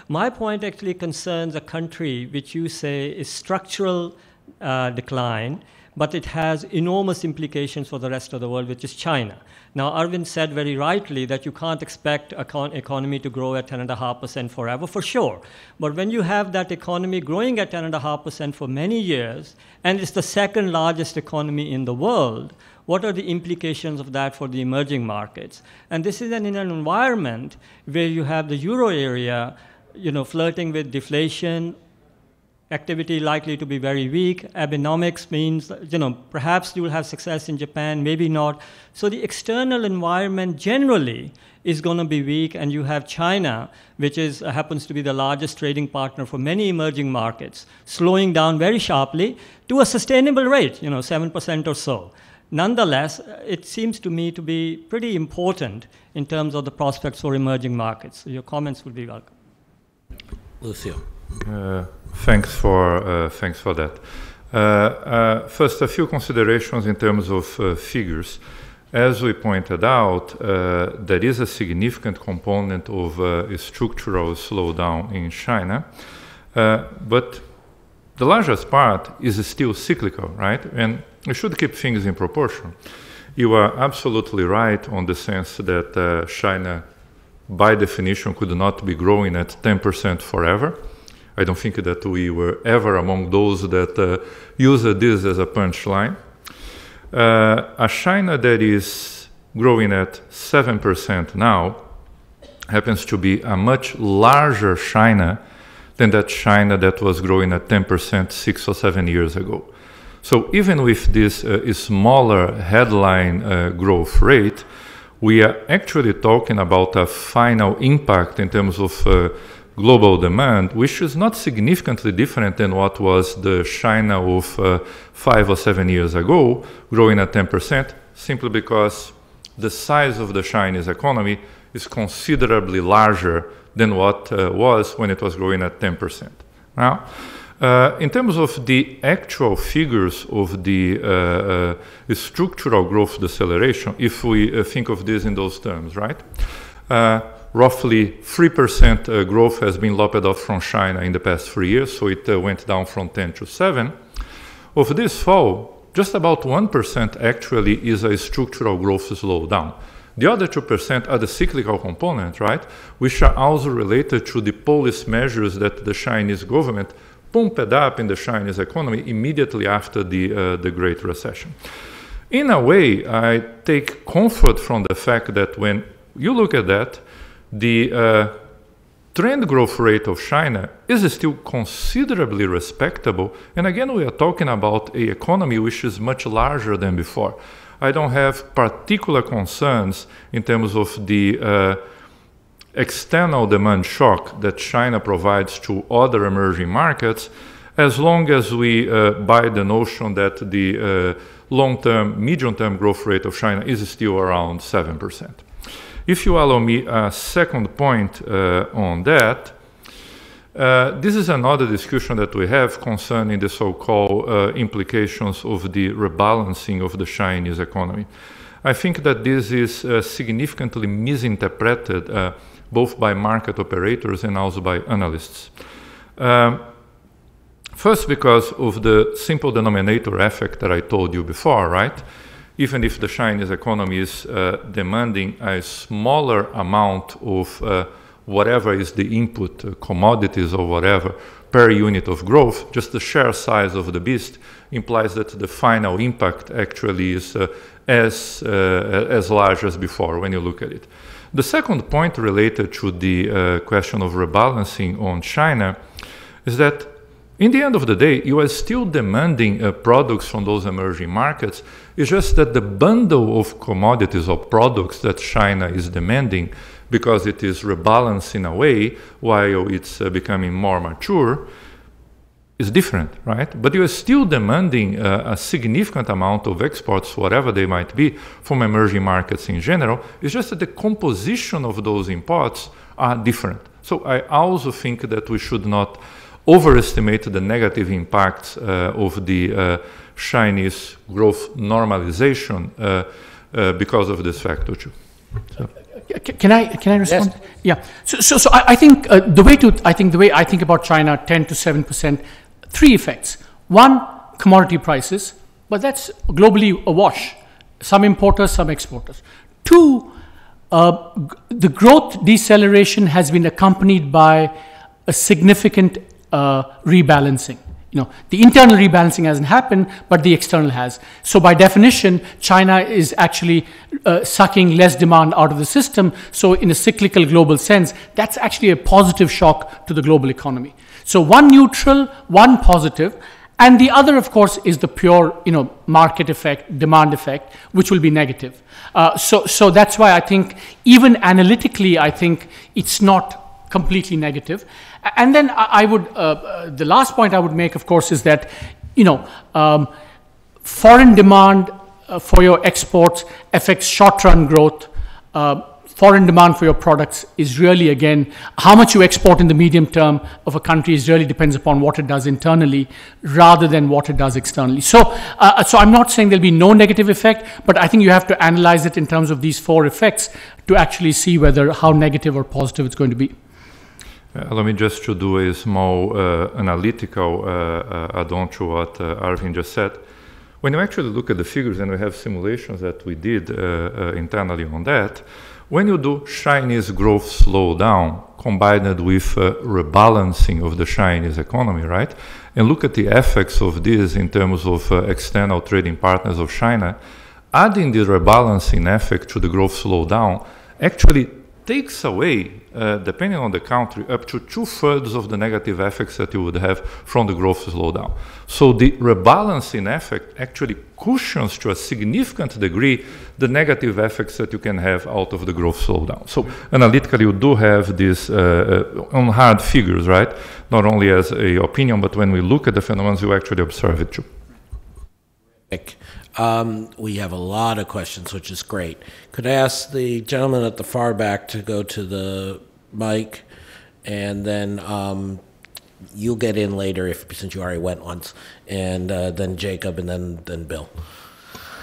My point actually concerns a country which you say is structural uh, decline, but it has enormous implications for the rest of the world, which is China. Now, Arvind said very rightly that you can't expect econ- economy to grow at 10.5% forever, for sure. But when you have that economy growing at 10.5% for many years, and it's the second largest economy in the world, what are the implications of that for the emerging markets? And this is an, in an environment where you have the euro area, you know, flirting with deflation, activity likely to be very weak. Abenomics means, you know, perhaps you will have success in Japan, maybe not. So the external environment generally is going to be weak, and you have China, which is, uh, happens to be the largest trading partner for many emerging markets, slowing down very sharply to a sustainable rate, you know, 7% or so. Nonetheless, uh, it seems to me to be pretty important in terms of the prospects for emerging markets. So your comments would be welcome. Lucio. Uh, thanks for uh, thanks for that. Uh, uh, first, a few considerations in terms of uh, figures. As we pointed out, uh, there is a significant component of uh, structural slowdown in China, but the largest part is still cyclical, right? And we should keep things in proportion. You are absolutely right on the sense that China, by definition, could not be growing at 10% forever I don't think that we were ever among those that uh, use this as a punchline. Uh, a China that is growing at 7% now happens to be a much larger China than that China that was growing at 10% six or seven years ago. So even with this uh, smaller headline uh, growth rate, we are actually talking about a final impact in terms of uh, global demand, which is not significantly different than what was the China of uh, five or seven years ago, growing at 10%, simply because the size of the Chinese economy is considerably larger than what uh, was when it was growing at 10%. Now, uh, in terms of the actual figures of the uh, uh, structural growth deceleration, if we uh, think of this in those terms, right? Roughly 3% uh, growth has been lopped off from China in the past three years, so it uh, went down from 10 to 7. Of this fall, just about 1% actually is a structural growth slowdown. The other 2% are the cyclical component, right? Which are also related to the policy measures that the Chinese government pumped up in the Chinese economy immediately after the, uh, the Great Recession. In a way, I take comfort from the fact that when you look at that, the uh, trend growth rate of China is still considerably respectable. And again, we are talking about an economy which is much larger than before. I don't have particular concerns in terms of the uh, external demand shock that China provides to other emerging markets, as long as we uh, buy the notion that the uh, long term, medium term growth rate of China is still around 7%. If you allow me a second point uh, on that, uh, this is another discussion that we have concerning the so-called uh, implications of the rebalancing of the Chinese economy. I think that this is uh, significantly misinterpreted uh, both by market operators and also by analysts. Um, first, because of the simple denominator effect that I told you before, right? Even if the Chinese economy is uh, demanding a smaller amount of uh, whatever is the input, uh, commodities or whatever, per unit of growth, just the share size of the beast implies that the final impact actually is uh, as, uh, as large as before when you look at it. The second point related to the uh, question of rebalancing on China is that in the end of the day, you are still demanding uh, products from those emerging markets. It's just that the bundle of commodities or products that China is demanding, because it is rebalancing away while it's uh, becoming more mature, is different, right? But you are still demanding uh, a significant amount of exports, whatever they might be, from emerging markets in general. It's just that the composition of those imports are different. So I also think that we should not overestimate the negative impact uh, of the uh, Chinese growth normalization uh, because of this factor too. So. Can I can I respond? Yes. Yeah. So so, so I, I think uh, the way to I think the way I think about China, ten to seven percent, three effects. One, commodity prices. but that's globally a wash. Some importers, some exporters. Two, uh, g- the growth deceleration has been accompanied by a significant rebalancing. You know, the internal rebalancing hasn't happened, but the external has. So by definition, China is actually uh, sucking less demand out of the system. So in a cyclical global sense, that's actually a positive shock to the global economy. So one neutral, one positive, and the other, of course, is the pure, you know, market effect, demand effect, which will be negative. Uh, so, so that's why I think, even analytically, I think it's not completely negative. And then I would, uh, uh, the last point I would make, of course, is that, you know, um, foreign demand uh, for your exports affects short-run growth. Uh, foreign demand for your products is really, again, how much you export in the medium term of a country is really depends upon what it does internally rather than what it does externally. So, uh, so I'm not saying there'll be no negative effect, but I think you have to analyze it in terms of these four effects to actually see whether how negative or positive it's going to be. Uh, Allow me just to do a small uh, analytical uh, uh, add-on to what Arvind just said. When you actually look at the figures, and we have simulations that we did internally on that, when you do Chinese growth slowdown combined with rebalancing of the Chinese economy, right? And look at the effects of this in terms of external trading partners of China, adding the rebalancing effect to the growth slowdown actually takes away, uh, depending on the country, up to two thirds of the negative effects that you would have from the growth slowdown. So the rebalancing effect actually cushions to a significant degree the negative effects that you can have out of the growth slowdown. So analytically, you do have this uh, uh, on hard figures, right? Not only as a opinion, but when we look at the phenomena, you actually observe it too. Um, we have a lot of questions, which is great. Could I ask the gentleman at the far back to go to the mic, and then um, you'll get in later if since you already went once, and uh, then Jacob, and then then Bill.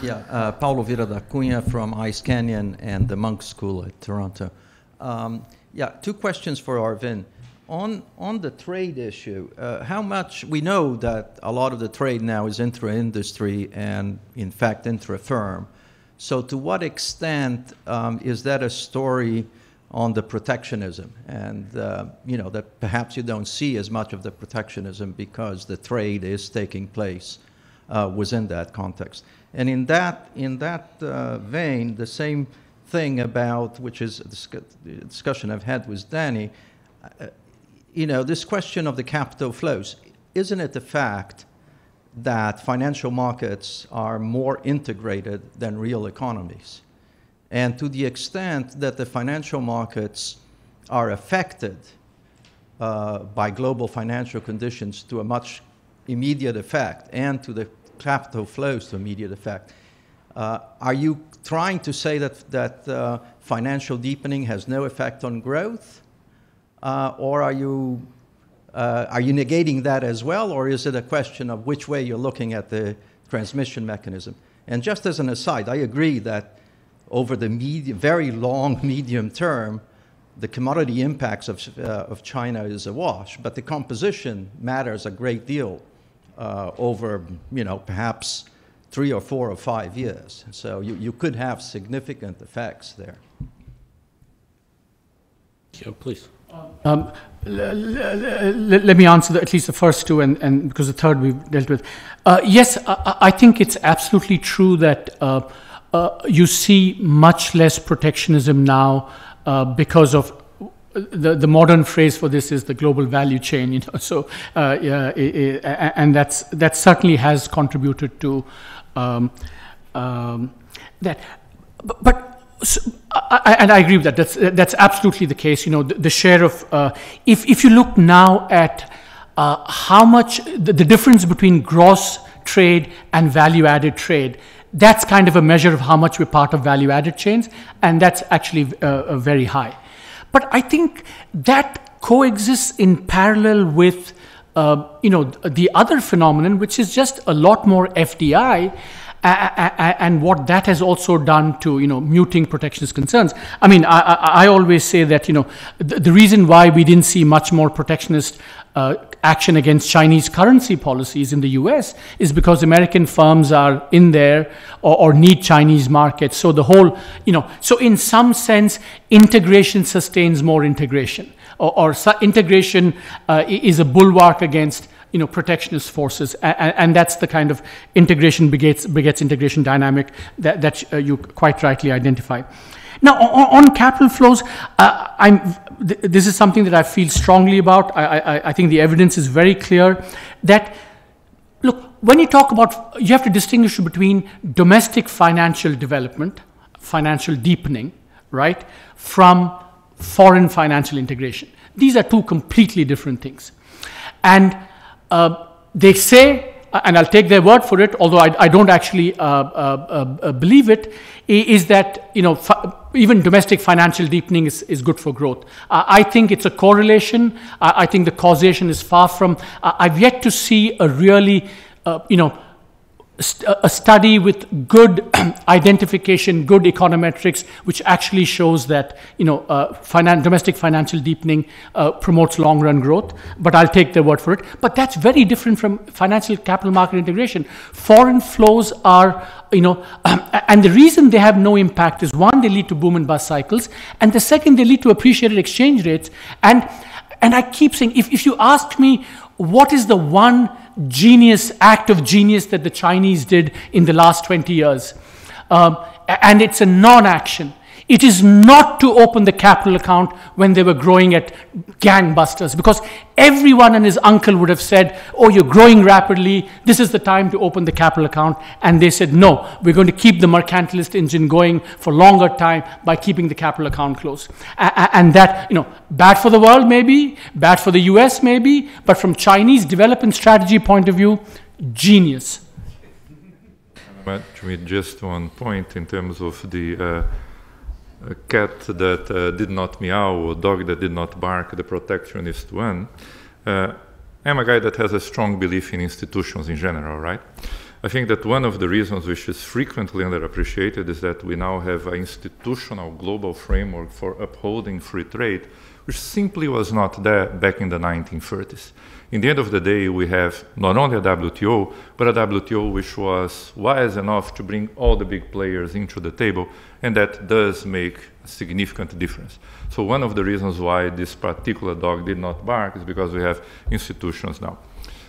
Yeah, uh, Paulo Vieira da Cunha from Ice Canyon and the Munk School at Toronto. Um, yeah, two questions for Arvind. On, on the trade issue, uh, how much, we know that a lot of the trade now is intra-industry and in fact intra-firm. So to what extent um, is that a story on the protectionism? And, uh, you know, that perhaps you don't see as much of the protectionism because the trade is taking place uh, within that context. And in that, in that uh, vein, the same thing about, which is a the discussion I've had with Dani, uh, you know, this question of the capital flows, isn't it the fact that financial markets are more integrated than real economies? And to the extent that the financial markets are affected uh, by global financial conditions to a much immediate effect and to the capital flows to immediate effect. Uh, are you trying to say that, that uh, financial deepening has no effect on growth? Uh, or are you, uh, are you negating that as well? Or is it a question of which way you're looking at the transmission mechanism? And just as an aside, I agree that over the very long medium term, the commodity impacts of, uh, of China is a wash, but the composition matters a great deal uh, over, you know, perhaps three or four or five years. So you, you could have significant effects there. Yeah, please. Um, let me answer the, at least the first two, and, and because the third we've dealt with. Uh, yes, I, I think it's absolutely true that uh, uh, you see much less protectionism now uh, because of the, the modern phrase for this is the global value chain. You know, so uh, yeah, i- i- and that's that certainly has contributed to um, um, that. But, but so, I, and I agree with that. That's that's absolutely the case. You know, the, the share of uh, if if you look now at uh, how much the, the difference between gross trade and value-added trade, that's kind of a measure of how much we're part of value-added chains, and that's actually uh, uh, very high. But I think that coexists in parallel with uh, you know the other phenomenon, which is just a lot more FDI, and what that has also done to you know muting protectionist concerns. I mean, I, I, always say that you know the, the reason why we didn't see much more protectionist uh, action against Chinese currency policies in the U.S. is because American firms are in there or, or need Chinese markets. So the whole you know so in some sense integration sustains more integration or, or integration uh, is a bulwark against you know, protectionist forces, and, that's the kind of integration begets, begets integration dynamic that, that uh, you quite rightly identify. Now, on, capital flows, uh, I'm, th- this is something that I feel strongly about. I, I, I think the evidence is very clear that look, when you talk about, you have to distinguish between domestic financial development, financial deepening, right, from foreign financial integration. These are two completely different things. And uh, they say, and I'll take their word for it, although I, I don't actually uh, uh, uh, believe it, is that you know even domestic financial deepening is, is good for growth. Uh, I think it's a correlation. I, think the causation is far from. Uh, I've yet to see a really uh, you know a study with good identification, good econometrics, which actually shows that you know uh, finan- domestic financial deepening uh, promotes long-run growth. But I'll take their word for it. But that's very different from financial capital market integration. Foreign flows are you know, and the reason they have no impact is one, they lead to boom and bust cycles, and the second, they lead to appreciated exchange rates. And and I keep saying, if, if you ask me what is the one genius act of genius that the Chinese did in the last 20 years, um, and it's a non-action. It is not to open the capital account when they were growing at gangbusters, because everyone and his uncle would have said, "Oh, you're growing rapidly. This is the time to open the capital account." And they said, "No, we're going to keep the mercantilist engine going for longer time by keeping the capital account closed." And that, you know, bad for the world maybe, bad for the U.S. maybe, but from Chinese development strategy point of view, genius. But with just one point in terms of the uh, a cat that uh, did not meow a dog that did not bark, the protectionist one. Uh, I'm a guy that has a strong belief in institutions in general, right? I think that one of the reasons which is frequently underappreciated is that we now have an institutional global framework for upholding free trade, which simply was not there back in the 1930s. In the end of the day, we have not only a WTO, but a WTO which was wise enough to bring all the big players into the table, and that does make a significant difference. So one of the reasons why this particular dog did not bark is because we have institutions now.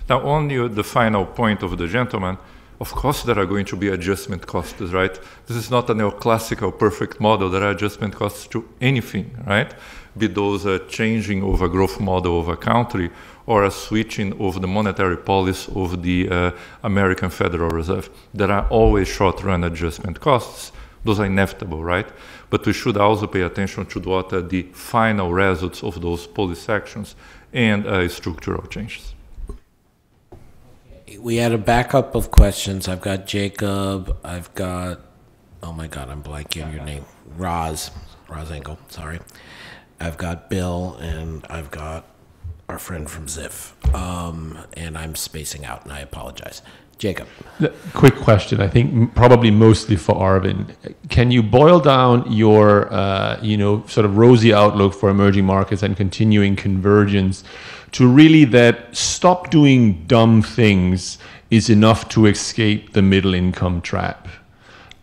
Now, on the, final point of the gentleman, of course there are going to be adjustment costs, right? This is not a neoclassical perfect model. There are adjustment costs to anything, right? Be those a changing a growth model of a country or a switching of the monetary policy of the uh, American Federal Reserve. There are always short-run adjustment costs. Those are inevitable, right? But we should also pay attention to what are the final results of those policy actions and uh, structural changes. We had a backup of questions. I've got Jacob. I've got, oh my God, I'm blanking your name. Roz, Roz Engel, sorry. I've got Bill, and I've got our friend from Ziff. Um, and I'm spacing out, and I apologize. Jacob. Quick question, I think probably mostly for Arvind. Can you boil down your, uh, you know, sort of rosy outlook for emerging markets and continuing convergence to really that stop doing dumb things is enough to escape the middle income trap?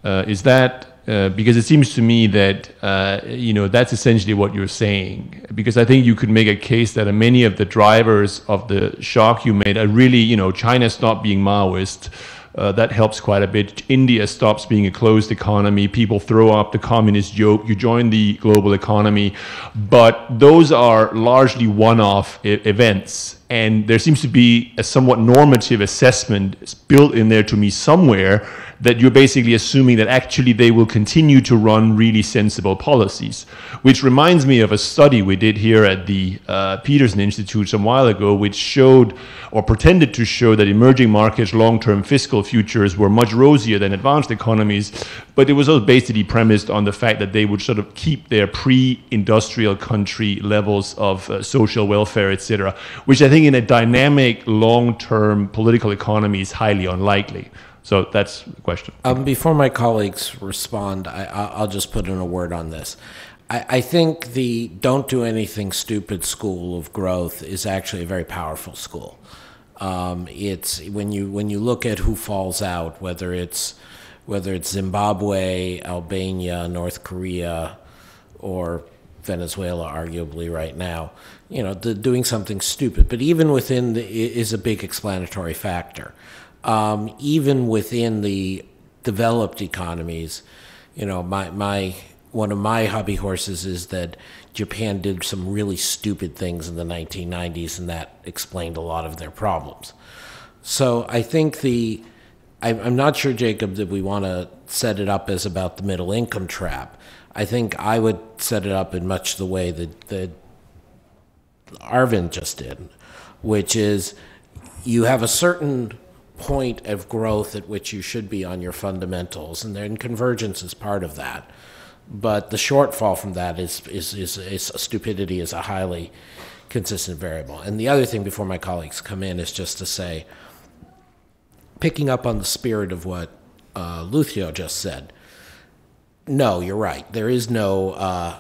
Uh, is that uh, because it seems to me that uh, you know that's essentially what you're saying. Because I think you could make a case that many of the drivers of the shock you made are really you know China stopped being Maoist. Uh, that helps quite a bit. India stops being a closed economy. People throw up the communist joke. You join the global economy. But those are largely one off e- events. And there seems to be a somewhat normative assessment built in there to me somewhere that you're basically assuming that actually they will continue to run really sensible policies. Which reminds me of a study we did here at the uh, Peterson Institute some while ago, which showed or pretended to show that emerging markets' long term fiscal futures were much rosier than advanced economies. But it was all basically premised on the fact that they would sort of keep their pre industrial country levels of uh, social welfare, etc., which I think in a dynamic long term political economy is highly unlikely. So that's the question. Um, before my colleagues respond, I, I- I'll just put in a word on this. I, I think the "don't do anything stupid" school of growth is actually a very powerful school. Um, it's when you when you look at who falls out, whether it's whether it's Zimbabwe, Albania, North Korea, or Venezuela, arguably right now, you know, the, doing something stupid. But even within the is a big explanatory factor. Um, even within the developed economies, you know, my my one of my hobby horses is that Japan did some really stupid things in the 1990s, and that explained a lot of their problems. So I think the I'm, I'm not sure, Jacob, that we want to set it up as about the middle income trap. I think I would set it up in much the way that, that Arvind just did, which is you have a certain point of growth at which you should be on your fundamentals, and then convergence is part of that. But the shortfall from that is, is, is, is stupidity is a highly consistent variable. And the other thing before my colleagues come in is just to say, picking up on the spirit of what uh, Lucio just said, no, you're right. There is no uh,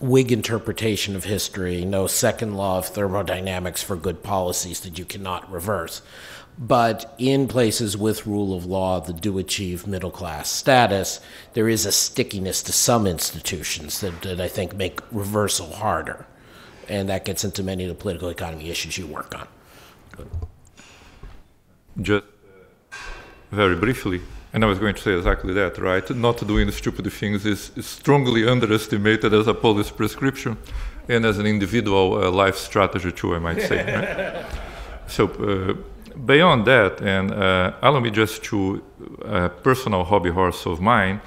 Whig interpretation of history, no second law of thermodynamics for good policies that you cannot reverse. But in places with rule of law that do achieve middle class status, there is a stickiness to some institutions that, that I think make reversal harder. And that gets into many of the political economy issues you work on. Just uh, very briefly, and I was going to say exactly that, right? Not doing stupid things is, is strongly underestimated as a policy prescription and as an individual uh, life strategy, too, I might say. right? So, uh, beyond that, and uh, allow me just to a personal hobby horse of mine,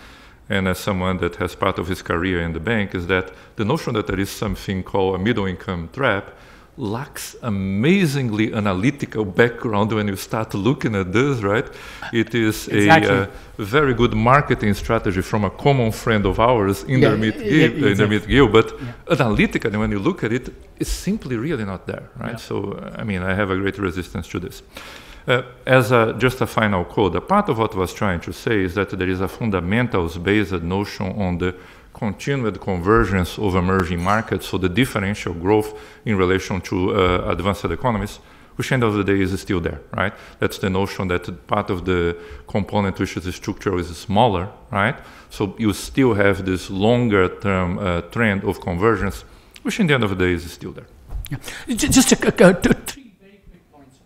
and as someone that has part of his career in the bank, is that the notion that there is something called a middle income trap lacks amazingly analytical background when you start looking at this, right? It is Exactly. a uh, very good marketing strategy from a common friend of ours, Indermit yeah, Gill, exactly. Indermit Gill, but analytically, when you look at it, it's simply really not there, right? So, uh, I mean, I have a great resistance to this. Uh, as a, just a final quote, a part of what I was trying to say is that there is a fundamentals-based notion on the continued convergence of emerging markets, so the differential growth in relation to uh, advanced economies, which end of the day is still there, right? That's the notion that part of the component which is structural is smaller, right? So you still have this longer term uh, trend of convergence, which in the end of the day is still there. Ju- Just a, a- a- three very quick points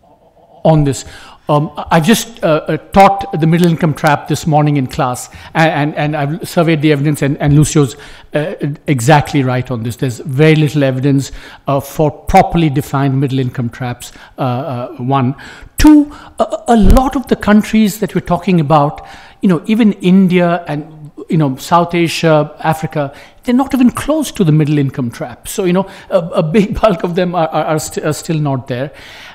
on this. Um, I've just uh, uh, taught the middle income trap this morning in class, and, and, and I've surveyed the evidence, and, and Lucio's uh, exactly right on this. There's very little evidence uh, for properly defined middle income traps, uh, uh, one. Two, a, a lot of the countries that we're talking about, you know, even India and you know, South Asia, Africa, they're not even close to the middle income trap. So, you know, a, a big bulk of them are, are, are, st- are still not there.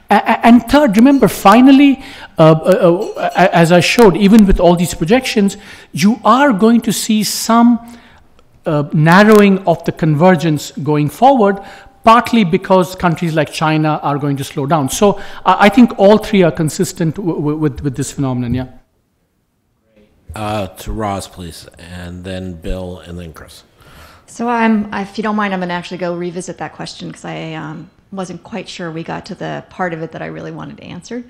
And third, remember, finally, uh, uh, uh, as I showed, even with all these projections, you are going to see some uh, narrowing of the convergence going forward, partly because countries like China are going to slow down. So I I think all three are consistent w- w- with, with this phenomenon, yeah. Uh, to Roz, please, and then Bill, and then Chris. So I'm, if you don't mind, I'm going to actually go revisit that question because I um, wasn't quite sure we got to the part of it that I really wanted to answer.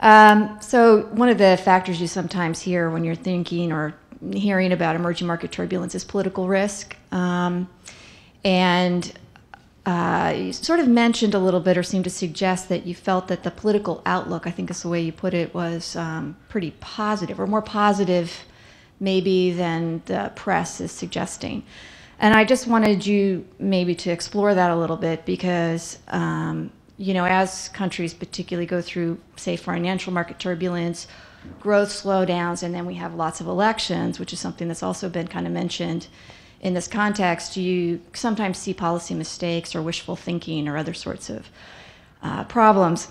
Um, so one of the factors you sometimes hear when you're thinking or hearing about emerging market turbulence is political risk. Um, and uh, you sort of mentioned a little bit or seemed to suggest that you felt that the political outlook, I think is the way you put it, was um, pretty positive or more positive maybe than the press is suggesting. And I just wanted you maybe to explore that a little bit because, um, you know, as countries particularly go through, say, financial market turbulence, growth slowdowns, and then we have lots of elections, which is something that's also been kind of mentioned in this context, you sometimes see policy mistakes or wishful thinking or other sorts of uh, problems.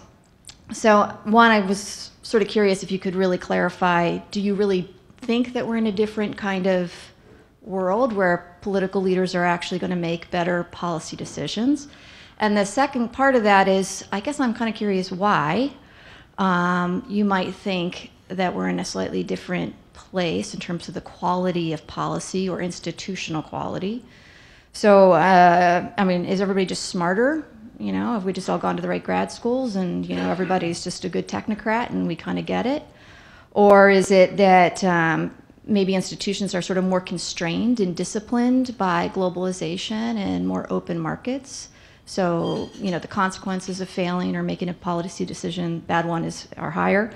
So, one, I was sort of curious if you could really clarify do you really think that we're in a different kind of world where political leaders are actually going to make better policy decisions? And the second part of that is I guess I'm kind of curious why um, you might think that we're in a slightly different place in terms of the quality of policy or institutional quality. So, uh, I mean, is everybody just smarter? You know, have we just all gone to the right grad schools and, you know, everybody's just a good technocrat and we kind of get it? Or is it that um, maybe institutions are sort of more constrained and disciplined by globalization and more open markets? So, you know, the consequences of failing or making a policy decision, bad one, is are higher.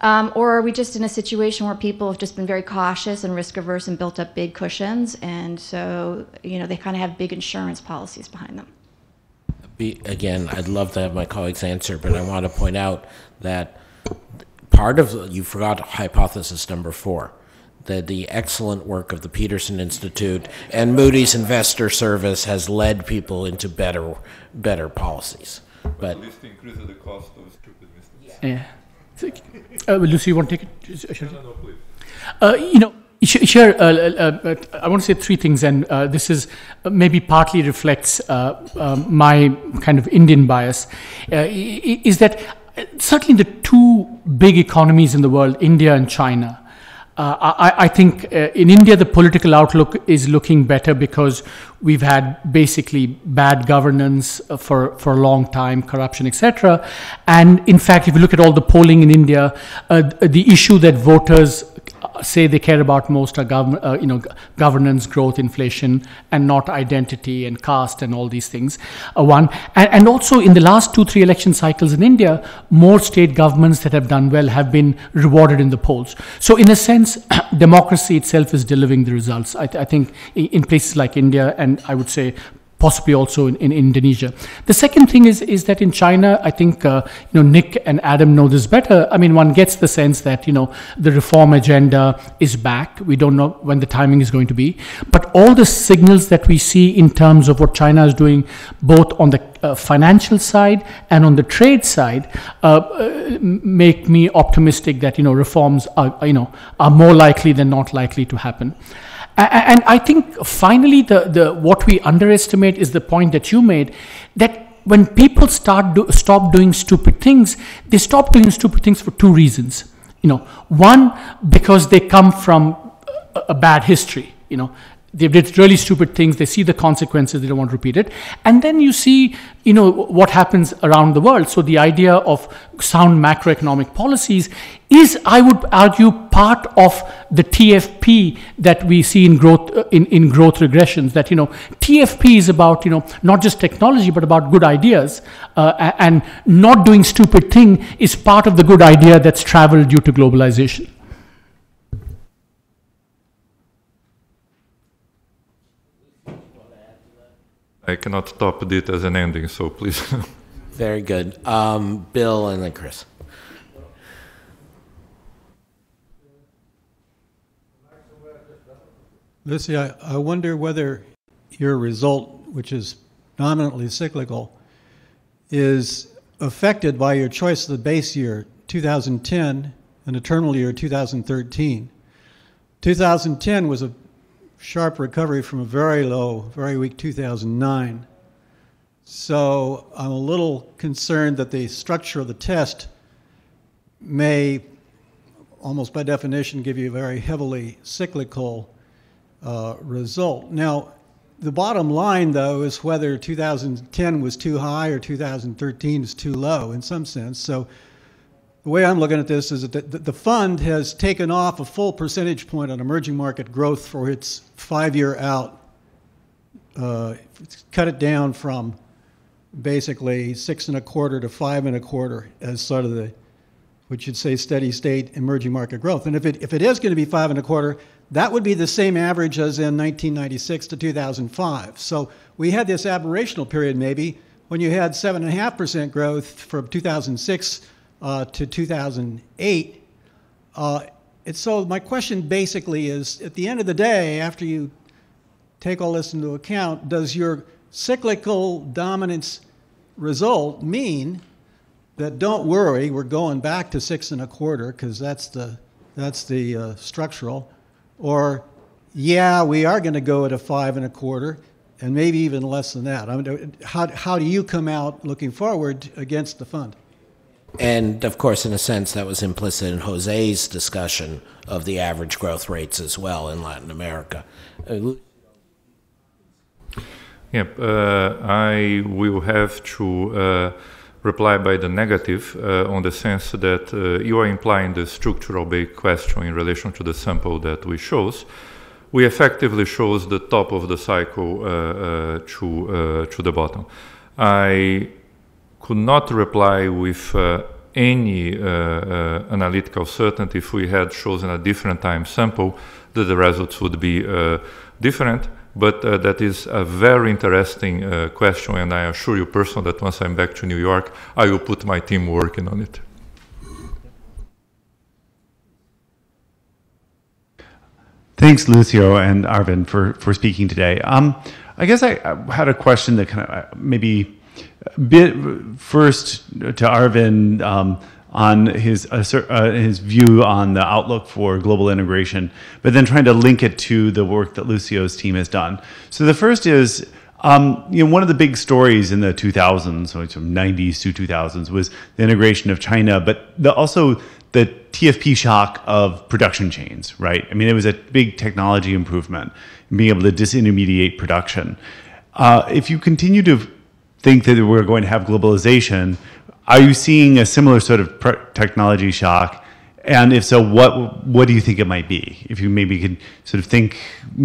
Um, or are we just in a situation where people have just been very cautious and risk averse and built up big cushions, and so you know they kind of have big insurance policies behind them? Be, again, I'd love to have my colleagues answer, but I want to point out that part of you forgot hypothesis number four. The, the excellent work of the Peterson Institute and Moody's Investor Service has led people into better better policies. But least increase the cost of stupid mistakes. Yeah. Uh, Lucio, you want to take it? Please. Uh, you know, sure. Uh, uh, uh, I want to say three things, and uh, this is uh, maybe partly reflects uh, my kind of Indian bias. Uh, is that uh, certainly the two big economies in the world, India and China. Uh, I, I think uh, in India the political outlook is looking better because we've had basically bad governance uh, for, for a long time, corruption, etc. And in fact, if you look at all the polling in India, uh, the issue that voters say they care about most are gov- uh, you know, governance, growth, inflation, and not identity and caste and all these things. Uh, one, and, and also in the last two, three election cycles in India, more state governments that have done well have been rewarded in the polls. So, in a sense, democracy itself is delivering the results. I, th- I think in places like India, and I would say possibly also in, in Indonesia. The second thing is is that in China, I think uh, you know Nick and Adam know this better. I mean, one gets the sense that you know the reform agenda is back. We don't know when the timing is going to be, but all the signals that we see in terms of what China is doing, both on the uh, financial side and on the trade side, uh, make me optimistic that you know reforms are you know are more likely than not likely to happen. And I think finally, the, the what we underestimate is the point that you made that when people start do, stop doing stupid things, they stop doing stupid things for two reasons. You know, one because they come from a, a bad history. You know, they did really stupid things. They see the consequences. They don't want to repeat it. And then you see, you know, what happens around the world. So the idea of sound macroeconomic policies is, I would argue, part of the TFP that we see in growth uh, in, in growth regressions. That you know, TFP is about you know not just technology but about good ideas, uh, and not doing stupid thing is part of the good idea that's traveled due to globalization. I cannot top it as an ending, so please. very good. Um, Bill and then Chris. Lucio, I, I wonder whether your result, which is dominantly cyclical, is affected by your choice of the base year, 2010, and terminal year, 2013. 2010 was a sharp recovery from a very low, very weak 2009. So I'm a little concerned that the structure of the test may, almost by definition, give you a very heavily cyclical uh, result. Now, the bottom line, though, is whether 2010 was too high or 2013 is too low in some sense. So, the way I'm looking at this is that the, the fund has taken off a full percentage point on emerging market growth for its five year out. Uh, cut it down from basically six and a quarter to five and a quarter as sort of the, which should say steady state emerging market growth. And if it, if it is going to be five and a quarter, that would be the same average as in 1996 to 2005. So we had this aberrational period maybe when you had 7.5% growth from 2006 uh, to 2008. Uh, and so my question basically is, at the end of the day, after you take all this into account, does your cyclical dominance result mean that don't worry, we're going back to six and a quarter because that's the that's the uh, structural, or yeah, we are going to go at a five and a quarter, and maybe even less than that. I mean, how how do you come out looking forward against the fund? And of course, in a sense, that was implicit in Jose's discussion of the average growth rates as well in Latin America. Uh, Yep, uh, I will have to uh, reply by the negative uh, on the sense that uh, you are implying the structural based question in relation to the sample that we chose. We effectively chose the top of the cycle uh, to, to the bottom. I could not reply with any analytical certainty if we had chosen a different time sample that the results would be different but uh, that is a very interesting uh, question, and I assure you personally that once I'm back to New York, I will put my team working on it. Thanks, Lucio and Arvind, for, for speaking today. Um, I guess I, I, had a question that kind of uh, maybe bit first to Arvind. Um, on his uh, uh, his view on the outlook for global integration, but then trying to link it to the work that Lucio's team has done. So the first is. Um, you know, one of the big stories in the 2000s, so from 90s to 2000s, was the integration of China, but the, also the TFP shock of production chains, right? I mean, it was a big technology improvement being able to disintermediate production. Uh, if you continue to think that we're going to have globalization, are you seeing a similar sort of technology shock? And if so, what what do you think it might be? If you maybe could sort of think,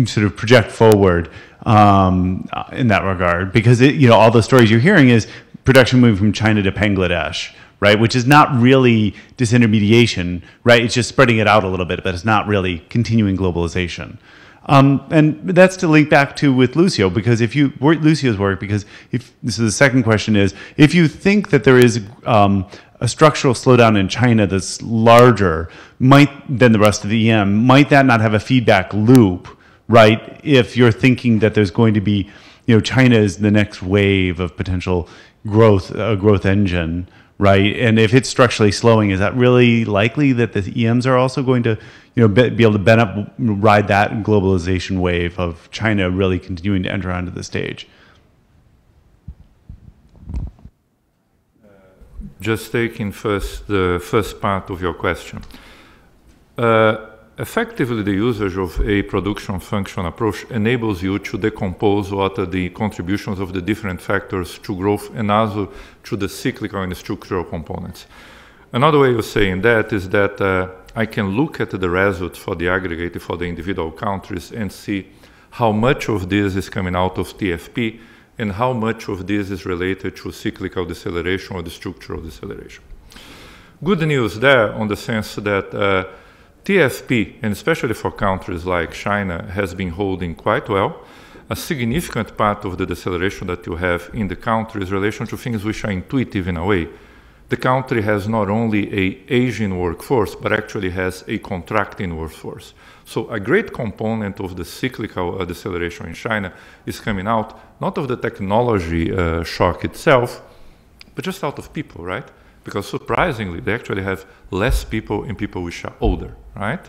sort of project forward um, in that regard, because it, you know all the stories you're hearing is production moving from China to Bangladesh, right? Which is not really disintermediation, right? It's just spreading it out a little bit, but it's not really continuing globalization. Um, and that's to link back to with Lucio, because if you Lucio's work, because if this is the second question is if you think that there is um, a structural slowdown in China that's larger might than the rest of the EM, might that not have a feedback loop, right? If you're thinking that there's going to be, you know, China is the next wave of potential growth, a growth engine, right? And if it's structurally slowing, is that really likely that the EMs are also going to, you know, be, be able to bend up, ride that globalization wave of China really continuing to enter onto the stage? Just taking first the first part of your question. Uh, Effectively, the usage of a production function approach enables you to decompose what are the contributions of the different factors to growth and also to the cyclical and structural components. Another way of saying that is that uh, I can look at the results for the aggregate for the individual countries and see how much of this is coming out of TFP and how much of this is related to cyclical deceleration or the structural deceleration. Good news there on the sense that uh, TFP, and especially for countries like China, has been holding quite well. A significant part of the deceleration that you have in the country is relation to things which are intuitive in a way. The country has not only a aging workforce, but actually has a contracting workforce. So a great component of the cyclical uh, deceleration in China is coming out not of the technology uh, shock itself, but just out of people, right? Because surprisingly, they actually have less people in people which are older, right?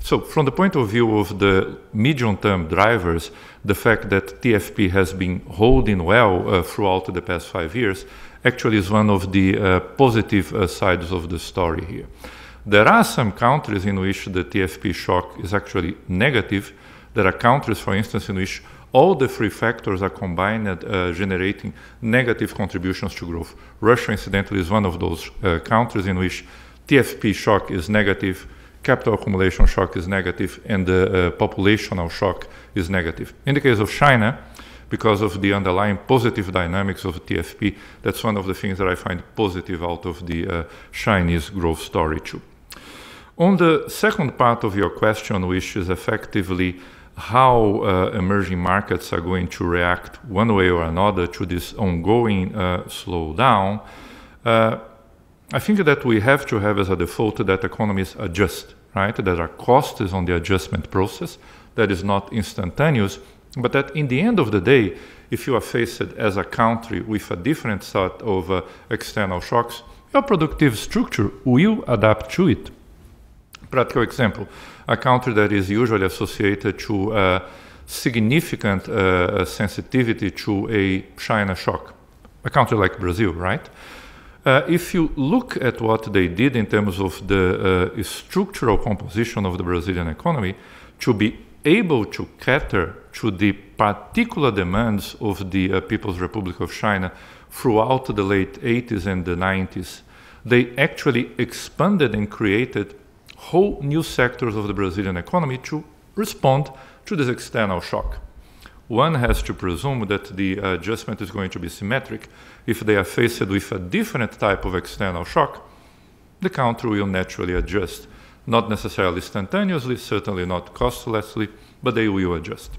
So from the point of view of the medium-term drivers, the fact that TFP has been holding well uh, throughout the past five years actually is one of the uh, positive uh, sides of the story here. There are some countries in which the TFP shock is actually negative. There are countries, for instance, in which all the three factors are combined uh, generating negative contributions to growth. Russia, incidentally, is one of those uh, countries in which TFP shock is negative, capital accumulation shock is negative, and the uh, populational shock is negative. In the case of China, because of the underlying positive dynamics of TFP, that's one of the things that I find positive out of the uh, Chinese growth story too. On the second part of your question, which is effectively how uh, emerging markets are going to react one way or another to this ongoing uh, slowdown, uh, I think that we have to have as a default that economies adjust, right? That our cost is on the adjustment process, that is not instantaneous, but that in the end of the day, if you are faced as a country with a different set of uh, external shocks, your productive structure will adapt to it. Practical example, a country that is usually associated to uh, significant uh, sensitivity to a China shock, a country like Brazil, right? Uh, if you look at what they did in terms of the uh, structural composition of the Brazilian economy, to be able to cater to the particular demands of the uh, People's Republic of China throughout the late 80s and the 90s, they actually expanded and created whole new sectors of the Brazilian economy to respond to this external shock. One has to presume that the adjustment is going to be symmetric. If they are faced with a different type of external shock, the country will naturally adjust. Not necessarily instantaneously, certainly not costlessly, but they will adjust.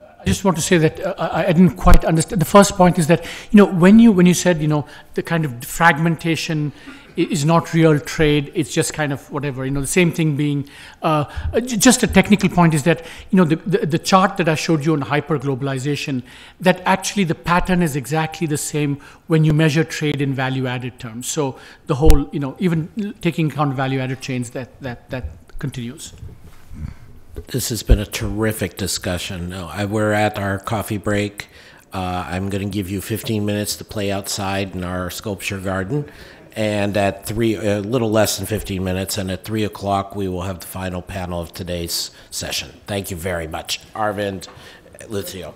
I just want to say that uh, I, didn't quite understand. The first point is that you know when you when you said you know the kind of fragmentation is not real trade. It's just kind of whatever. You know, the same thing being uh, just a technical point is that you know the, the, the chart that I showed you on hyperglobalization that actually the pattern is exactly the same when you measure trade in value-added terms. So the whole you know even taking account value-added chains that that that continues. This has been a terrific discussion. We're at our coffee break. Uh, I'm going to give you 15 minutes to play outside in our sculpture garden and at three, a little less than 15 minutes, and at three o'clock, we will have the final panel of today's session. Thank you very much. Arvind, Lucio.